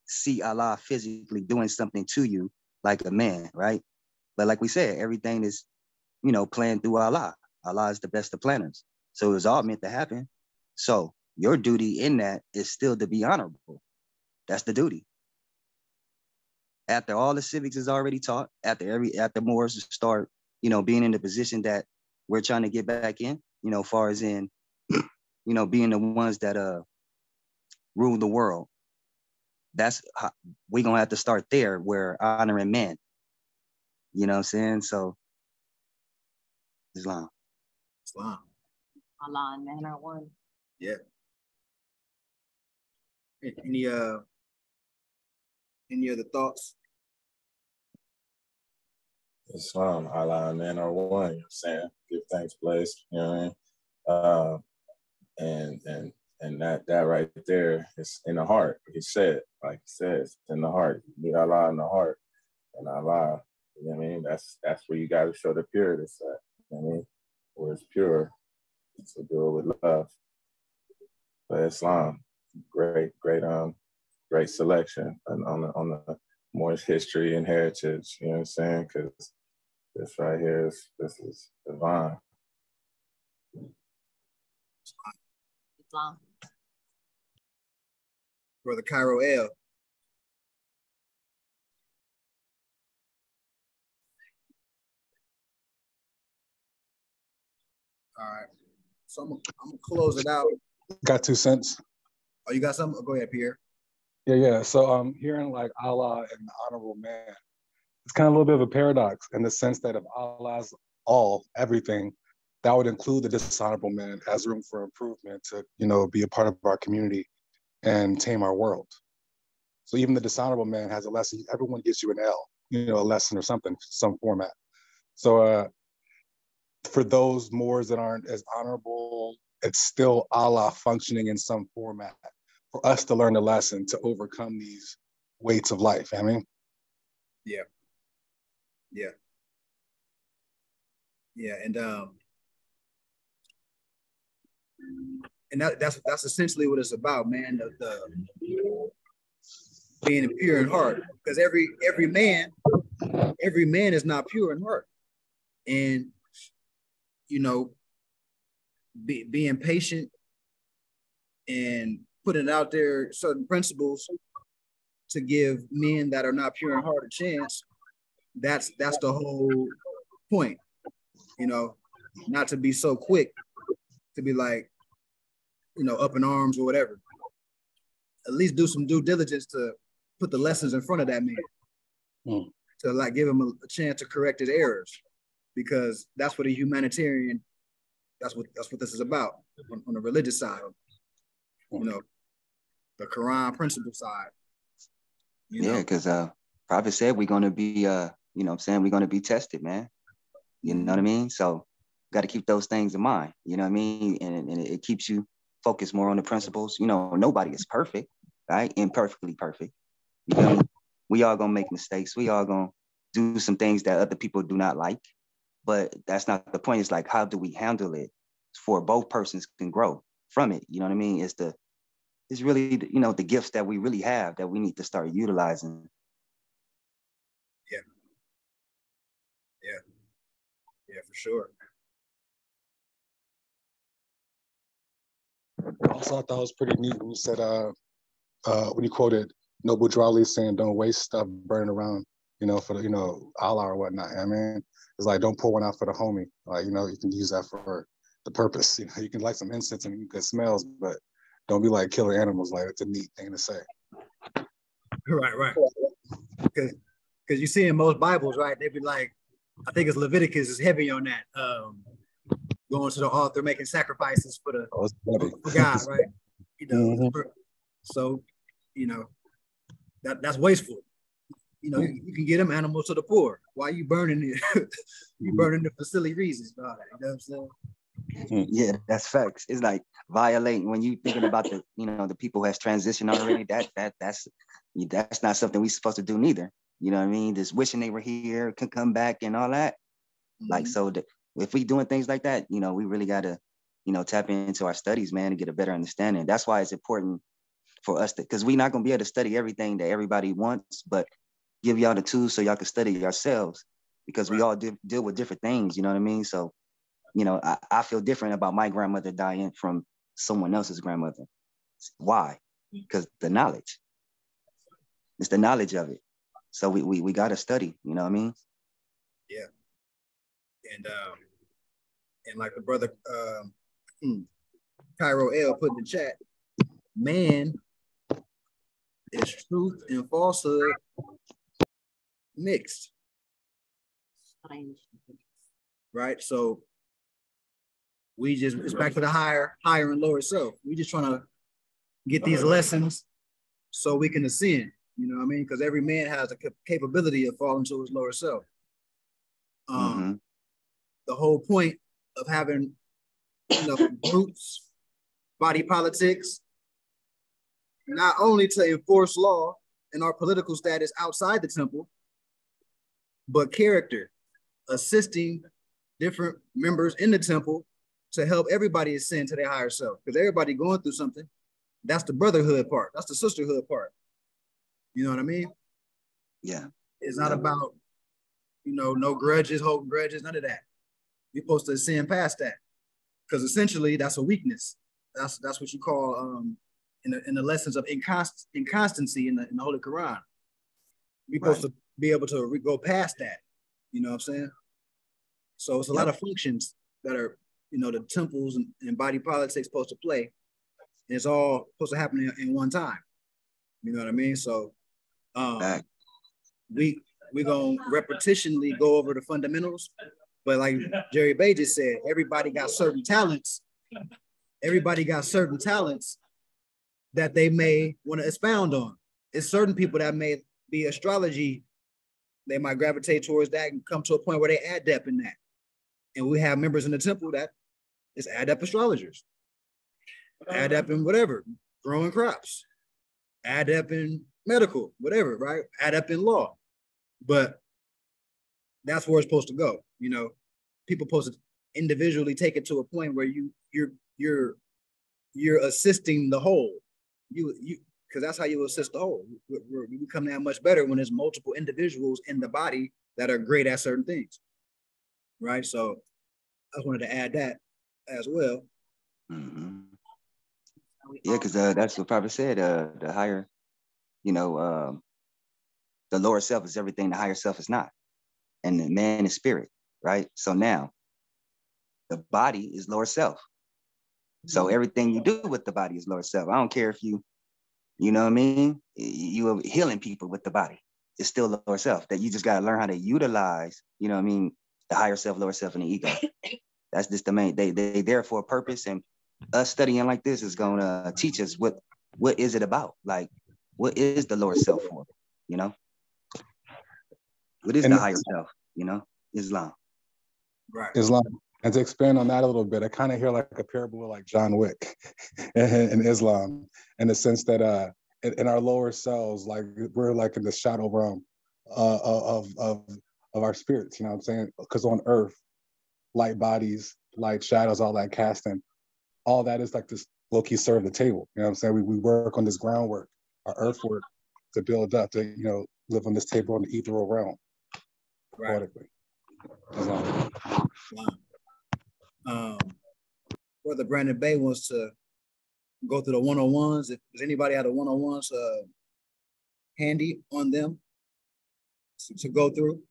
Speaker 3: see Allah physically doing something to you like a man, right? But like we said, everything is, you know, planned through Allah. Allah is the best of planners. So it was all meant to happen. So your duty in that is still to be honorable. That's the duty. After all the civics is already taught, after every after Moors start, you know, being in the position that we're trying to get back in, you know, far as in, you know, being the ones that uh rule the world. That's how, we gonna have to start there where honoring men. You know what I'm saying? So Islam.
Speaker 1: Islam.
Speaker 5: Allah and man are one.
Speaker 1: Yeah. Any uh any other thoughts?
Speaker 2: Islam, Allah and man are one, you know what I'm saying? Give thanks, place, you know what I mean? Uh, and and and that that right there is in the heart. He said, like he says, in the heart. You Allah in the heart. And Allah, you know what I mean? That's that's where you gotta show the purity set. You know what I mean? Where it's pure. So do it with love. But Islam, great, great um great selection on, on the on the Moorish history and heritage, you know what I'm saying? Because this right here is this is divine.
Speaker 5: Islam.
Speaker 1: Brother Cairo El. All right. So I'm, I'm gonna close it out.
Speaker 4: Got two cents.
Speaker 1: Oh, you got something? Go ahead, Pierre.
Speaker 4: Yeah, yeah. So I'm um hearing like Allah and the honorable man, it's kind of a little bit of a paradox in the sense that if Allah's all, everything, that would include the dishonorable man as room for improvement to, you know, be a part of our community and tame our world. So even the dishonorable man has a lesson. Everyone gives you an L, you know, a lesson or something, some format. So uh, for those Moors that aren't as honorable, it's still Allah functioning in some format for us to learn the lesson to overcome these weights of life. I mean,
Speaker 1: yeah, yeah, yeah, and um, and that, that's that's essentially what it's about, man. The, the being pure in heart, because every every man, every man is not pure in heart, and you know, be, being patient and putting out there certain principles to give men that are not pure in heart a chance. That's that's the whole point, you know, not to be so quick to be like, you know, up in arms or whatever. At least do some due diligence to put the lessons in front of that man mm. to like give him a, a, chance to correct his errors because that's what a humanitarian that's what that's what this is about on, on the religious side you know the quran principle side
Speaker 3: yeah because uh prophet said we're going to be uh you know what i'm saying we're to be tested man you know what i mean so got to keep those things in mind you know what i mean and, and it keeps you focused more on the principles you know nobody is perfect right imperfectly perfect you know, we all gonna make mistakes. We all gonna do some things that other people do not like. But that's not the point. It's like how do we handle it for both persons can grow from it. You know what I mean? It's the it's really you know the gifts that we really have that we need to start utilizing.
Speaker 1: Yeah, for sure.
Speaker 4: Also, I thought it was pretty neat when you said uh uh when you quoted Noble Ali saying, "Don't waste stuff burning around." You know, for the you know Allah or whatnot. I mean, it's like don't pour one out for the homie. Like you know, you can use that for the purpose. You know, you can light some incense and you get smells, but don't be like killer animals. Like it's a neat thing to say.
Speaker 1: Right, right. Because because you see in most Bibles, right? They'd be like, I think it's Leviticus is heavy on that. Um, going to the altar, making sacrifices for the oh, for God, right? You know, mm-hmm. so you know, that that's wasteful. You know, you, you can get them animals to the poor. Why are you burning it? you
Speaker 3: Mhm.
Speaker 1: burning it for silly reasons. You know what I'm saying?
Speaker 3: Yeah, that's facts. It's like violating when you thinking about the, you know, the people who has transitioned already. That that that's that's not something we supposed to do neither. You know what I mean? Just wishing they were here, could come back and all that. Like
Speaker 1: Mhm.
Speaker 3: so, the, if we doing things like that, you know, we really gotta, you know, tap into our studies, man, to get a better understanding. That's why it's important for us to, because we're not gonna be able to study everything that everybody wants, but give y'all the tools so y'all can study yourselves because we all de- deal with different things. You know what I mean? So, you know, I, I feel different about my grandmother dying from someone else's grandmother. Why? Because the knowledge. It's the knowledge of it. So we we, we gotta study. You know what I mean? Yeah.
Speaker 1: And um, and like the brother um, hmm, Cairo El put in the chat, man is truth and falsehood mixed,
Speaker 5: Strange.
Speaker 1: right? So we just it's back to the higher, higher and lower self. We just trying to get these lessons so we can ascend. You know what I mean? Because every man has a cap- capability of falling to his lower self. Um,
Speaker 3: Mhm.
Speaker 1: the whole point of having you know groups, body politics, not only to enforce law and our political status outside the temple, but character, assisting different members in the temple to help everybody ascend to their higher self. Because everybody going through something. That's the brotherhood part. That's the sisterhood part. You know what I mean?
Speaker 3: Yeah.
Speaker 1: It's not about, you know, no grudges, holding grudges, none of that. You're supposed to ascend past that. Because essentially that's a weakness. That's that's what you call um in the in the lessons of inconst- inconstancy in the, in the Holy Quran. You're supposed to be able to re- go past that. You know what I'm saying? So it's a lot of functions that are, you know, the temples and, and body politics supposed to play. And it's all supposed to happen in, in one time. You know what I mean? So um
Speaker 3: Fact.
Speaker 1: we we gonna repetitionally go over the fundamentals, but like Jerry Bey just said, everybody got certain talents. Everybody got certain talents that they may want to expound on. It's certain people that may be astrology, they might gravitate towards that and come to a point where they adept in that. And we have members in the temple that is adept astrologers, adept in whatever, growing crops, adept in medical, whatever, right? Add up in law. But that's where it's supposed to go. You know, people supposed to individually take it to a point where you you're you're you're assisting the whole. You you because that's how you assist the whole. We, we- we become that much better when there's multiple individuals in the body that are great at certain things. Right. So I just wanted to add that as well.
Speaker 3: Mhm. Yeah, because uh, that's what Prophet said. Uh, the higher, you know, um, the lower self is everything. The higher self is not, and the man is spirit, right? So now, the body is lower self. So everything you do with the body is lower self. I don't care if you, you know what I mean. You are healing people with the body. It's still lower self. That you just gotta learn how to utilize. You know what I mean. The higher self, lower self, and the ego. That's just the main. They they there for a purpose, and us studying like this is gonna teach us what what is it about. Like, what is the lower self for? You know, what is
Speaker 4: And
Speaker 3: the higher self? You know, Islam.
Speaker 1: Right.
Speaker 4: Islam. And to expand on that a little bit, I kind of hear like a parable like John Wick in, in Islam, in the sense that uh, in, in our lower selves, like we're like in the shadow realm uh, of of of our spirits. You know what I'm saying? Because on Earth, light bodies, light shadows, all that casting, all that is like this low key serve the table. You know what I'm saying? We we work on this groundwork, our earthwork, to build up to you know live on this table in the ethereal realm,
Speaker 1: Right. Um, Brother Brandon Bey wants to go through the one on ones. If does anybody have the one on ones uh, handy on them to, to go through?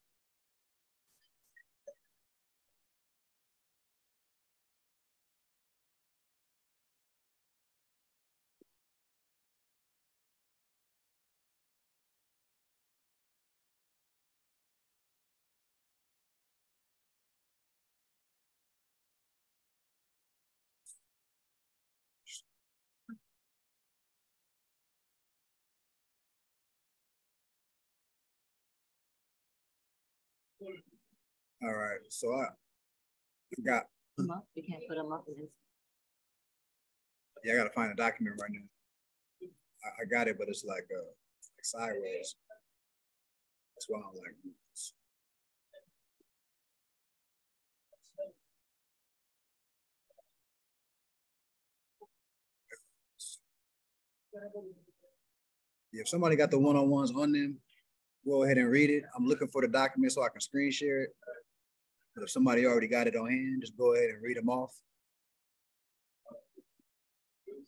Speaker 1: All right, so I got,
Speaker 5: Them up. We can't put them up
Speaker 1: yeah, I gotta find a document right now. I, I got it, but it's like, uh, like sideways. That's why I'm like. If somebody got the one-on-ones on them, go ahead and read it. I'm looking for the document so I can screen share it. But if somebody already got it on hand, just go ahead and read them off.
Speaker 2: Yes,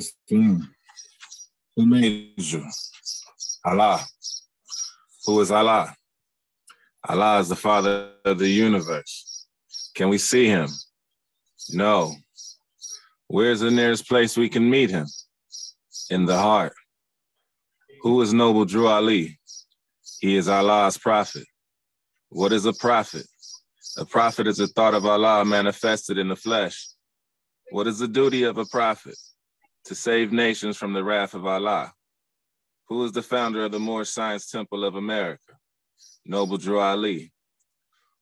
Speaker 2: sir. Who made you? Allah. Who is Allah? Allah is the father of the universe. Can we see him? No. Where's the nearest place we can meet him? In the heart. Who is Noble Drew Ali? He is Allah's prophet. What is a prophet? A prophet is a thought of Allah manifested in the flesh. What is the duty of a prophet? To save nations from the wrath of Allah. Who is the founder of the Moorish Science Temple of America? Noble Drew Ali.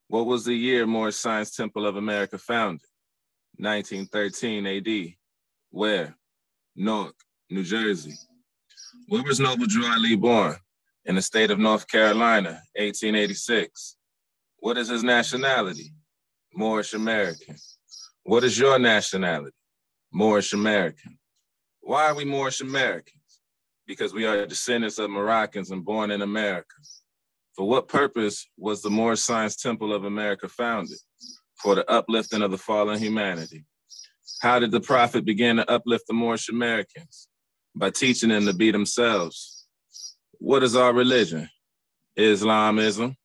Speaker 2: What was the year Moorish Science Temple of America founded? 1913 AD. Where? Newark, New Jersey. Where was Noble Drew Ali born? In the state of North Carolina, 1886. What is his nationality? Moorish American. What is your nationality? Moorish American. Why are we Moorish Americans? Because we are descendants of Moroccans and born in America. For what purpose was the Moorish Science Temple of America founded? For the uplifting of the fallen humanity. How did the prophet begin to uplift the Moorish Americans? By teaching them to be themselves. What is our religion? Islamism.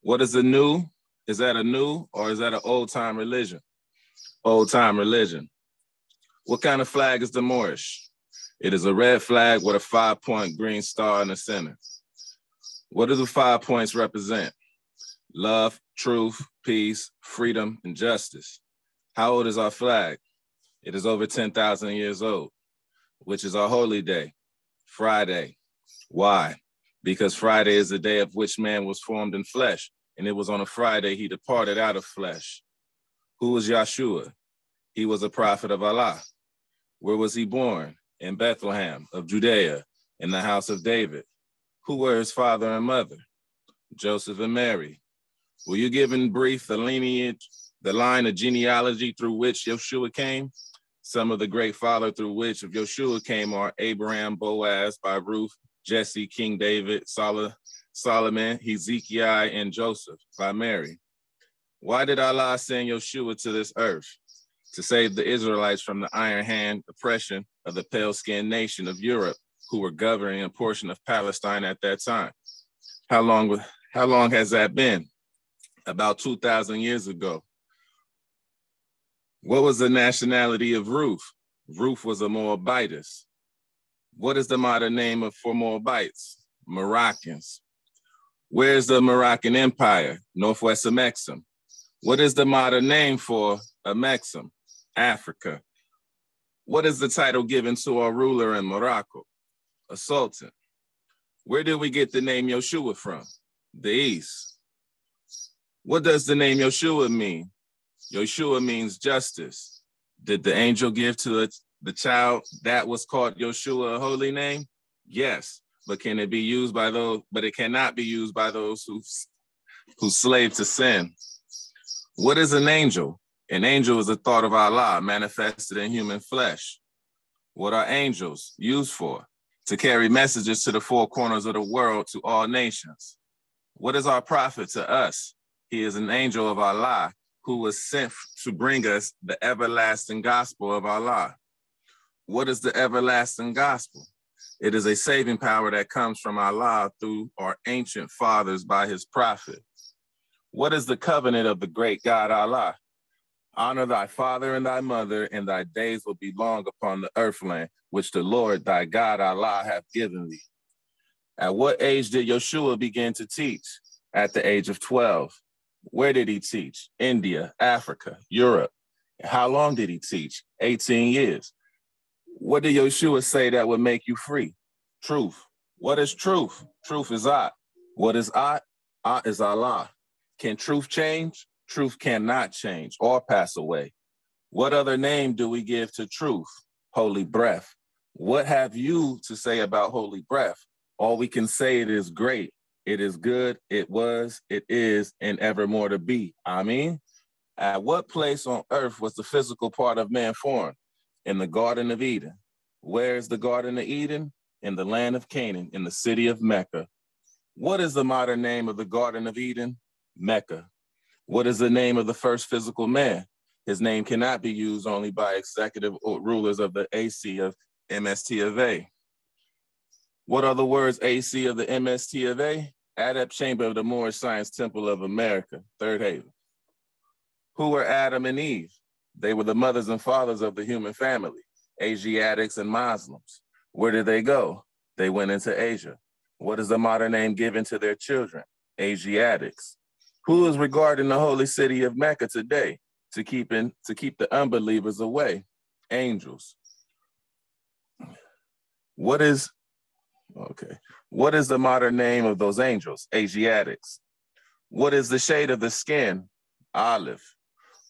Speaker 2: What is the new? Is that a new or is that an old time religion? Old time religion. What kind of flag is the Moorish? It is a red flag with a five point green star in the center. What do the five points represent? Love, truth, peace, freedom, and justice. How old is our flag? It is over 10,000 years old, which is our holy day, Friday. Why? Because Friday is the day of which man was formed in flesh, and it was on a Friday he departed out of flesh. Who was Yahshua? He was a prophet of Allah. Where was he born? In Bethlehem of Judea, in the house of David. Who were his father and mother? Joseph and Mary. Will you give in brief the lineage, the line of genealogy through which Yeshua came? Some of the great father through which of Yeshua came are Abraham, Boaz, by Ruth, Jesse, King David, Sol- Solomon, Hezekiah, and Joseph by Mary. Why did Allah send Yeshua to this earth? To save the Israelites from the iron hand oppression of the pale skinned nation of Europe who were governing a portion of Palestine at that time. How long, how long has that been? About 2,000 years ago. What was the nationality of Ruth? Ruth was a Moabitess. What is the modern name of for Moabites? Moroccans. Where's the Moroccan Empire? Northwest of Amexem. What is the modern name for a Amexem? Africa. What is the title given to our ruler in Morocco? A sultan. Where did we get the name Yeshua from? The East. What does the name Yeshua mean? Yeshua means justice. Did the angel give to the child that was called Yeshua a holy name? Yes, but can it be used by those? But it cannot be used by those who who slave to sin. What is an angel? An angel is a thought of Allah manifested in human flesh. What are angels used for? To carry messages to the four corners of the world to all nations. What is our prophet to us? He is an angel of Allah who was sent to bring us the everlasting gospel of Allah. What is the everlasting gospel? It is a saving power that comes from Allah through our ancient fathers by his prophet. What is the covenant of the great God Allah? Honor thy father and thy mother, and thy days will be long upon the earthland, which the Lord thy God Allah hath given thee. At what age did Yeshua begin to teach? At the age of 12. Where did he teach? India, Africa, Europe. How long did he teach? 18 years. What did Yeshua say that would make you free? Truth. What is truth? Truth is I. What is I? I is Allah. Can truth change? Truth cannot change or pass away. What other name do we give to truth? Holy breath. What have you to say about holy breath? All we can say it is great. It is good. It was, it is, and evermore to be. I mean, at what place on earth was the physical part of man formed? In the Garden of Eden. Where is the Garden of Eden? In the land of Canaan, in the city of Mecca. What is the modern name of the Garden of Eden? Mecca. What is the name of the first physical man? His name cannot be used only by executive rulers of the AC of MST of A. What are the words AC of the MST of A? Adept Chamber of the Moorish Science Temple of America, Third Haven. Who were Adam and Eve? They were the mothers and fathers of the human family, Asiatics and Muslims. Where did they go? They went into Asia. What is the modern name given to their children? Asiatics. Who is regarding the holy city of Mecca today to keep in, to keep the unbelievers away? Angels. What is okay? What is the modern name of those angels? Asiatics. What is the shade of the skin? Olive.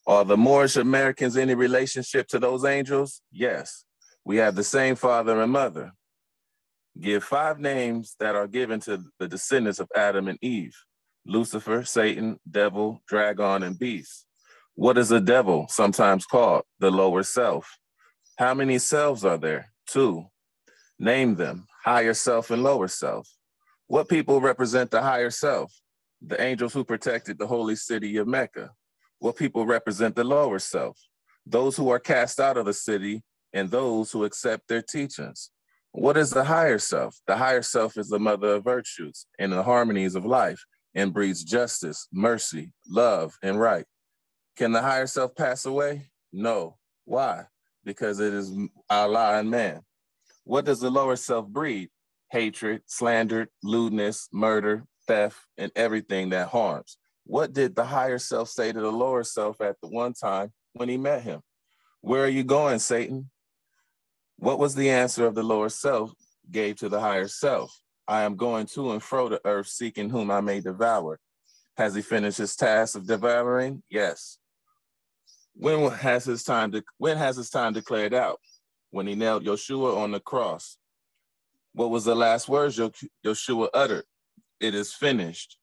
Speaker 2: Are the Moorish Americans any relationship to those angels? Yes. We have the same father and mother. Give five names that are given to the descendants of Adam and Eve. Lucifer, Satan, devil, dragon, and beast. What is a devil sometimes called? The lower self. How many selves are there? Two. Name them higher self and lower self. What people represent the higher self? The angels who protected the holy city of Mecca. What people represent the lower self? Those who are cast out of the city and those who accept their teachings. What is the higher self? The higher self is the mother of virtues and the harmonies of life and breeds justice, mercy, love, and right. Can the higher self pass away? No. Why? Because it is Allah and man. What does the lower self breed? Hatred, slander, lewdness, murder, theft, and everything that harms. What did the higher self say to the lower self at the one time when he met him? Where are you going, Satan? What was the answer of the lower self gave to the higher self? I am going to and fro to earth, seeking whom I may devour. Has he finished his task of devouring? Yes. When has his time to, when has his time declared out? When he nailed Yeshua on the cross. What was the last words Yeshua uttered? It is finished.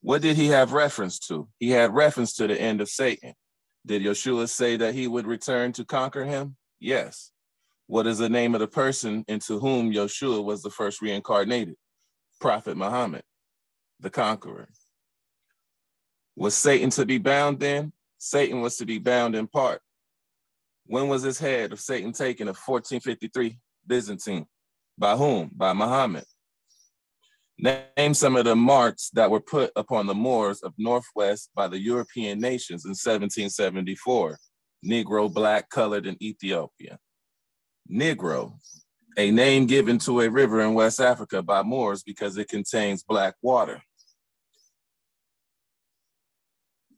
Speaker 2: What did he have reference to? He had reference to the end of Satan. Did Yeshua say that he would return to conquer him? Yes. What is the name of the person into whom Yeshua was the first reincarnated? Prophet Muhammad, the conqueror. Was Satan to be bound then? Satan was to be bound in part. When was his head of Satan taken of 1453 Byzantine? By whom? By Muhammad. Name some of the marks that were put upon the Moors of Northwest by the European nations in 1774. Negro, black, colored, and Ethiopian. Negro, a name given to a river in West Africa by Moors because it contains black water.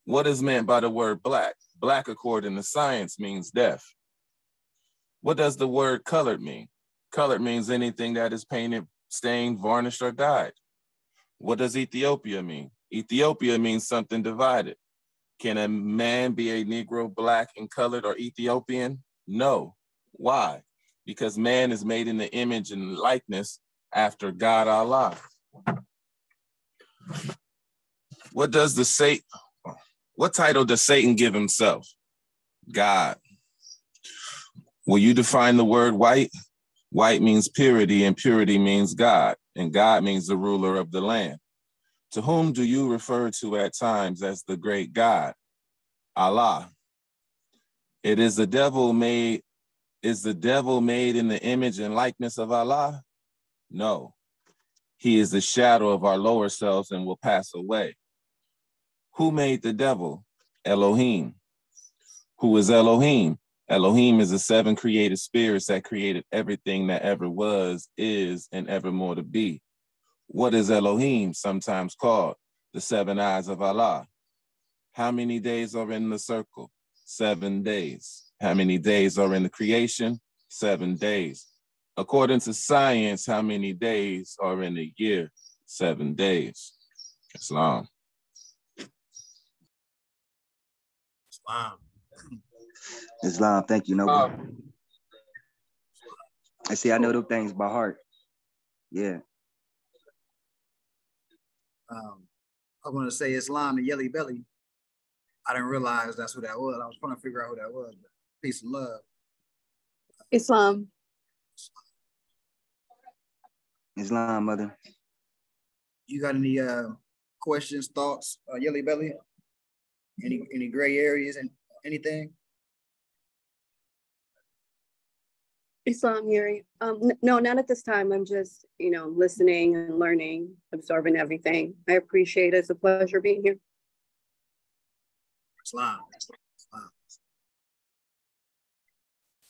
Speaker 2: What is meant by the word black? Black, according to science, means deaf. What does the word colored mean? Colored means anything that is painted, stained, varnished, or dyed. What does Ethiopia mean? Ethiopia means something divided. Can a man be a Negro, black, and colored, or Ethiopian? No. Why? Because man is made in the image and likeness after God Allah. What does the Satan, what title does Satan give himself? God. Will you define the word white? White means purity, and purity means God, and God means the ruler of the land. To whom do you refer to at times as the great God? Allah. It is the devil made is the devil made in the image and likeness of Allah? No. He is the shadow of our lower selves and will pass away. Who made the devil? Elohim. Who is Elohim? Elohim is the seven created spirits that created everything that ever was, is, and evermore to be. What is Elohim, sometimes called the seven eyes of Allah? How many days are in the circle? Seven days. How many days are in the creation? Seven days. According to science, how many days are in a year? Seven days. Islam.
Speaker 1: Islam.
Speaker 3: Islam, thank you, Noble. I see, I know those things by heart. Yeah.
Speaker 1: Um, I want to say Islam, the Yelly Belly. I didn't realize that's who that was. I was trying to figure out who that was. Peace and love.
Speaker 6: Islam.
Speaker 3: Islam, mother.
Speaker 1: You got any uh, questions, thoughts, uh, Yelly Belly? Any any gray areas and anything?
Speaker 6: Islam Yuri. Um, n- no, not at this time. I'm just, you know, listening and learning, absorbing everything. I appreciate it. It's a pleasure being here.
Speaker 1: Islam. Islam.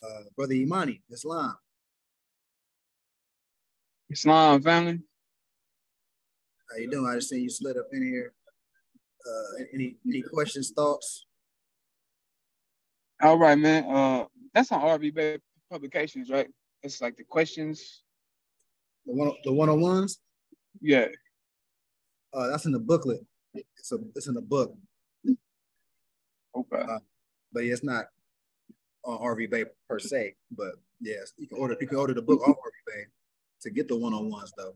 Speaker 1: Uh, Brother Imani, Islam.
Speaker 7: Islam family.
Speaker 1: How you doing? I just seen you slid up in here. Uh, any any questions, thoughts?
Speaker 7: All right, man. Uh, that's on RV Bey Publications, right? It's like the questions.
Speaker 1: The one the one on ones.
Speaker 7: Yeah.
Speaker 1: Uh, that's in the booklet. It's a it's in the book.
Speaker 7: Okay.
Speaker 1: Uh, but yeah, it's not on RV Bey per se. But yes, you can order you can order the book off RV Bey to get the one on ones though.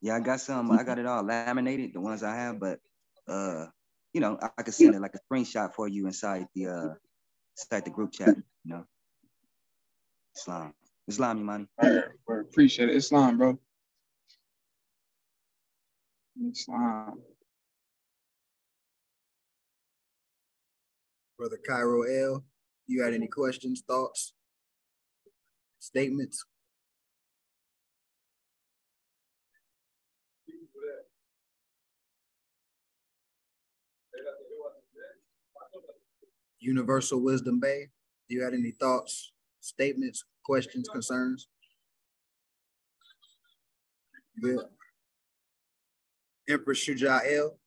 Speaker 3: Yeah, I got some. I got it all laminated, the ones I have, but uh, you know, I, I could send it like a screenshot for you inside the uh inside the group chat, you know. Islam. Islam, Imani.
Speaker 7: All right, bro. Appreciate it. Islam, bro. Islam.
Speaker 1: Brother Cairo El, you had any questions, thoughts, statements? Universal Wisdom Bey, do you had any thoughts, statements, questions, concerns? Good. Empress Shuja El,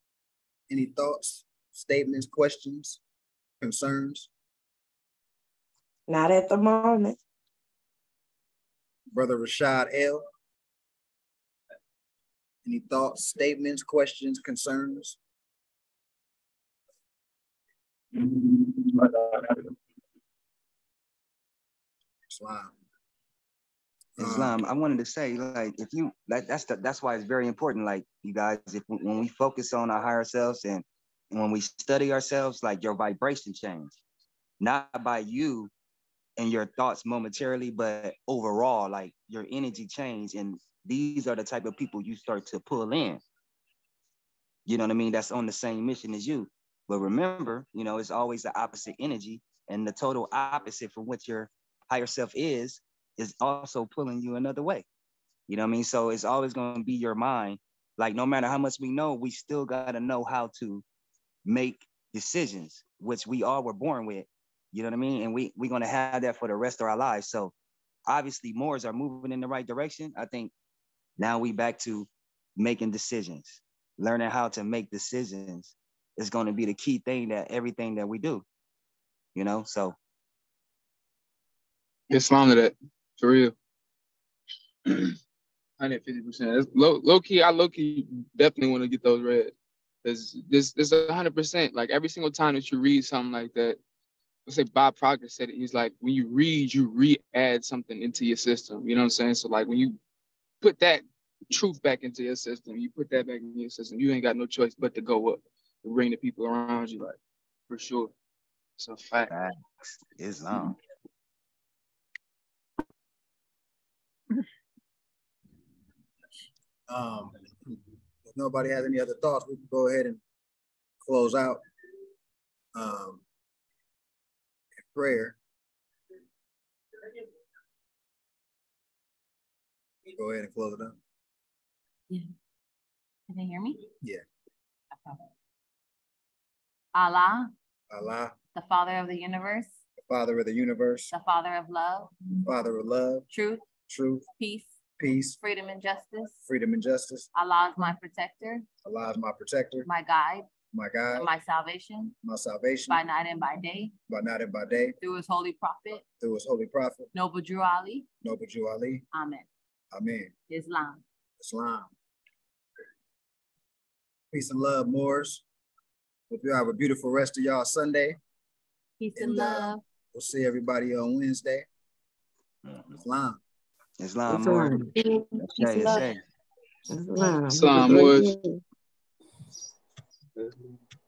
Speaker 1: any thoughts, statements, questions, concerns?
Speaker 8: Not at the moment.
Speaker 1: Brother Rashad El. Any thoughts, statements, questions, concerns? Islam.
Speaker 3: Islam. I wanted to say, like, if you like, that's the, that's why it's very important. Like, you guys, if when we focus on our higher selves and, and when we study ourselves, like your vibration change, not by you and your thoughts momentarily, but overall, like your energy change. And these are the type of people you start to pull in. You know what I mean? That's on the same mission as you. But remember, you know, it's always the opposite energy, and the total opposite from what your higher self is is also pulling you another way. You know what I mean? So it's always going to be your mind. Like no matter how much we know, we still got to know how to make decisions, which we all were born with. You know what I mean? And we we're going to have that for the rest of our lives. So obviously, Moors are moving in the right direction. I think now we back to making decisions, learning how to make decisions is going to be the key thing that everything that we do. You know, so
Speaker 7: Islam to that. For real. 150%. Low, low key, I low key definitely want to get those read. There's this this hundred percent. Like every single time that you read something like that, let's say Bob Proctor said it. He's like, when you read, you re-add something into your system. You know what I'm saying? So like when you put that truth back into your system, you put that back in your system, you ain't got no choice but to go up and bring the people around you, like for sure. It's a fact.
Speaker 3: facts, Islam.
Speaker 1: Um, if nobody has any other thoughts, we can go ahead and close out. Um, in prayer. Go ahead and close it up. Yeah.
Speaker 5: Can they hear me?
Speaker 1: Yeah.
Speaker 5: Okay. Allah,
Speaker 1: Allah,
Speaker 5: the Father of the universe,
Speaker 1: the Father of the universe,
Speaker 5: the Father of love,
Speaker 1: Father of love,
Speaker 5: truth,
Speaker 1: truth,
Speaker 5: peace,
Speaker 1: peace,
Speaker 5: freedom, and justice.
Speaker 1: freedom, and justice.
Speaker 5: Allah is my protector,
Speaker 1: Allah is my protector,
Speaker 5: my guide,
Speaker 1: my God,
Speaker 5: my salvation
Speaker 1: my salvation
Speaker 5: by night and by day
Speaker 1: by night and by day,
Speaker 5: through his holy prophet,
Speaker 1: through his holy prophet,
Speaker 5: Noble Drew Ali.
Speaker 1: Noble Drew Ali.
Speaker 5: Amen.
Speaker 1: Amen.
Speaker 5: Islam.
Speaker 1: Islam. Peace and love, Moors. Hope you have a beautiful rest of y'all Sunday.
Speaker 5: Peace and
Speaker 1: And, uh,
Speaker 5: love.
Speaker 1: We'll see everybody on Wednesday. Islam.
Speaker 3: Islam,
Speaker 8: Islam.
Speaker 3: more.
Speaker 8: Peace
Speaker 3: Ashay,
Speaker 8: and love.
Speaker 3: ashay.
Speaker 8: Islam.
Speaker 7: Islam
Speaker 8: Have day.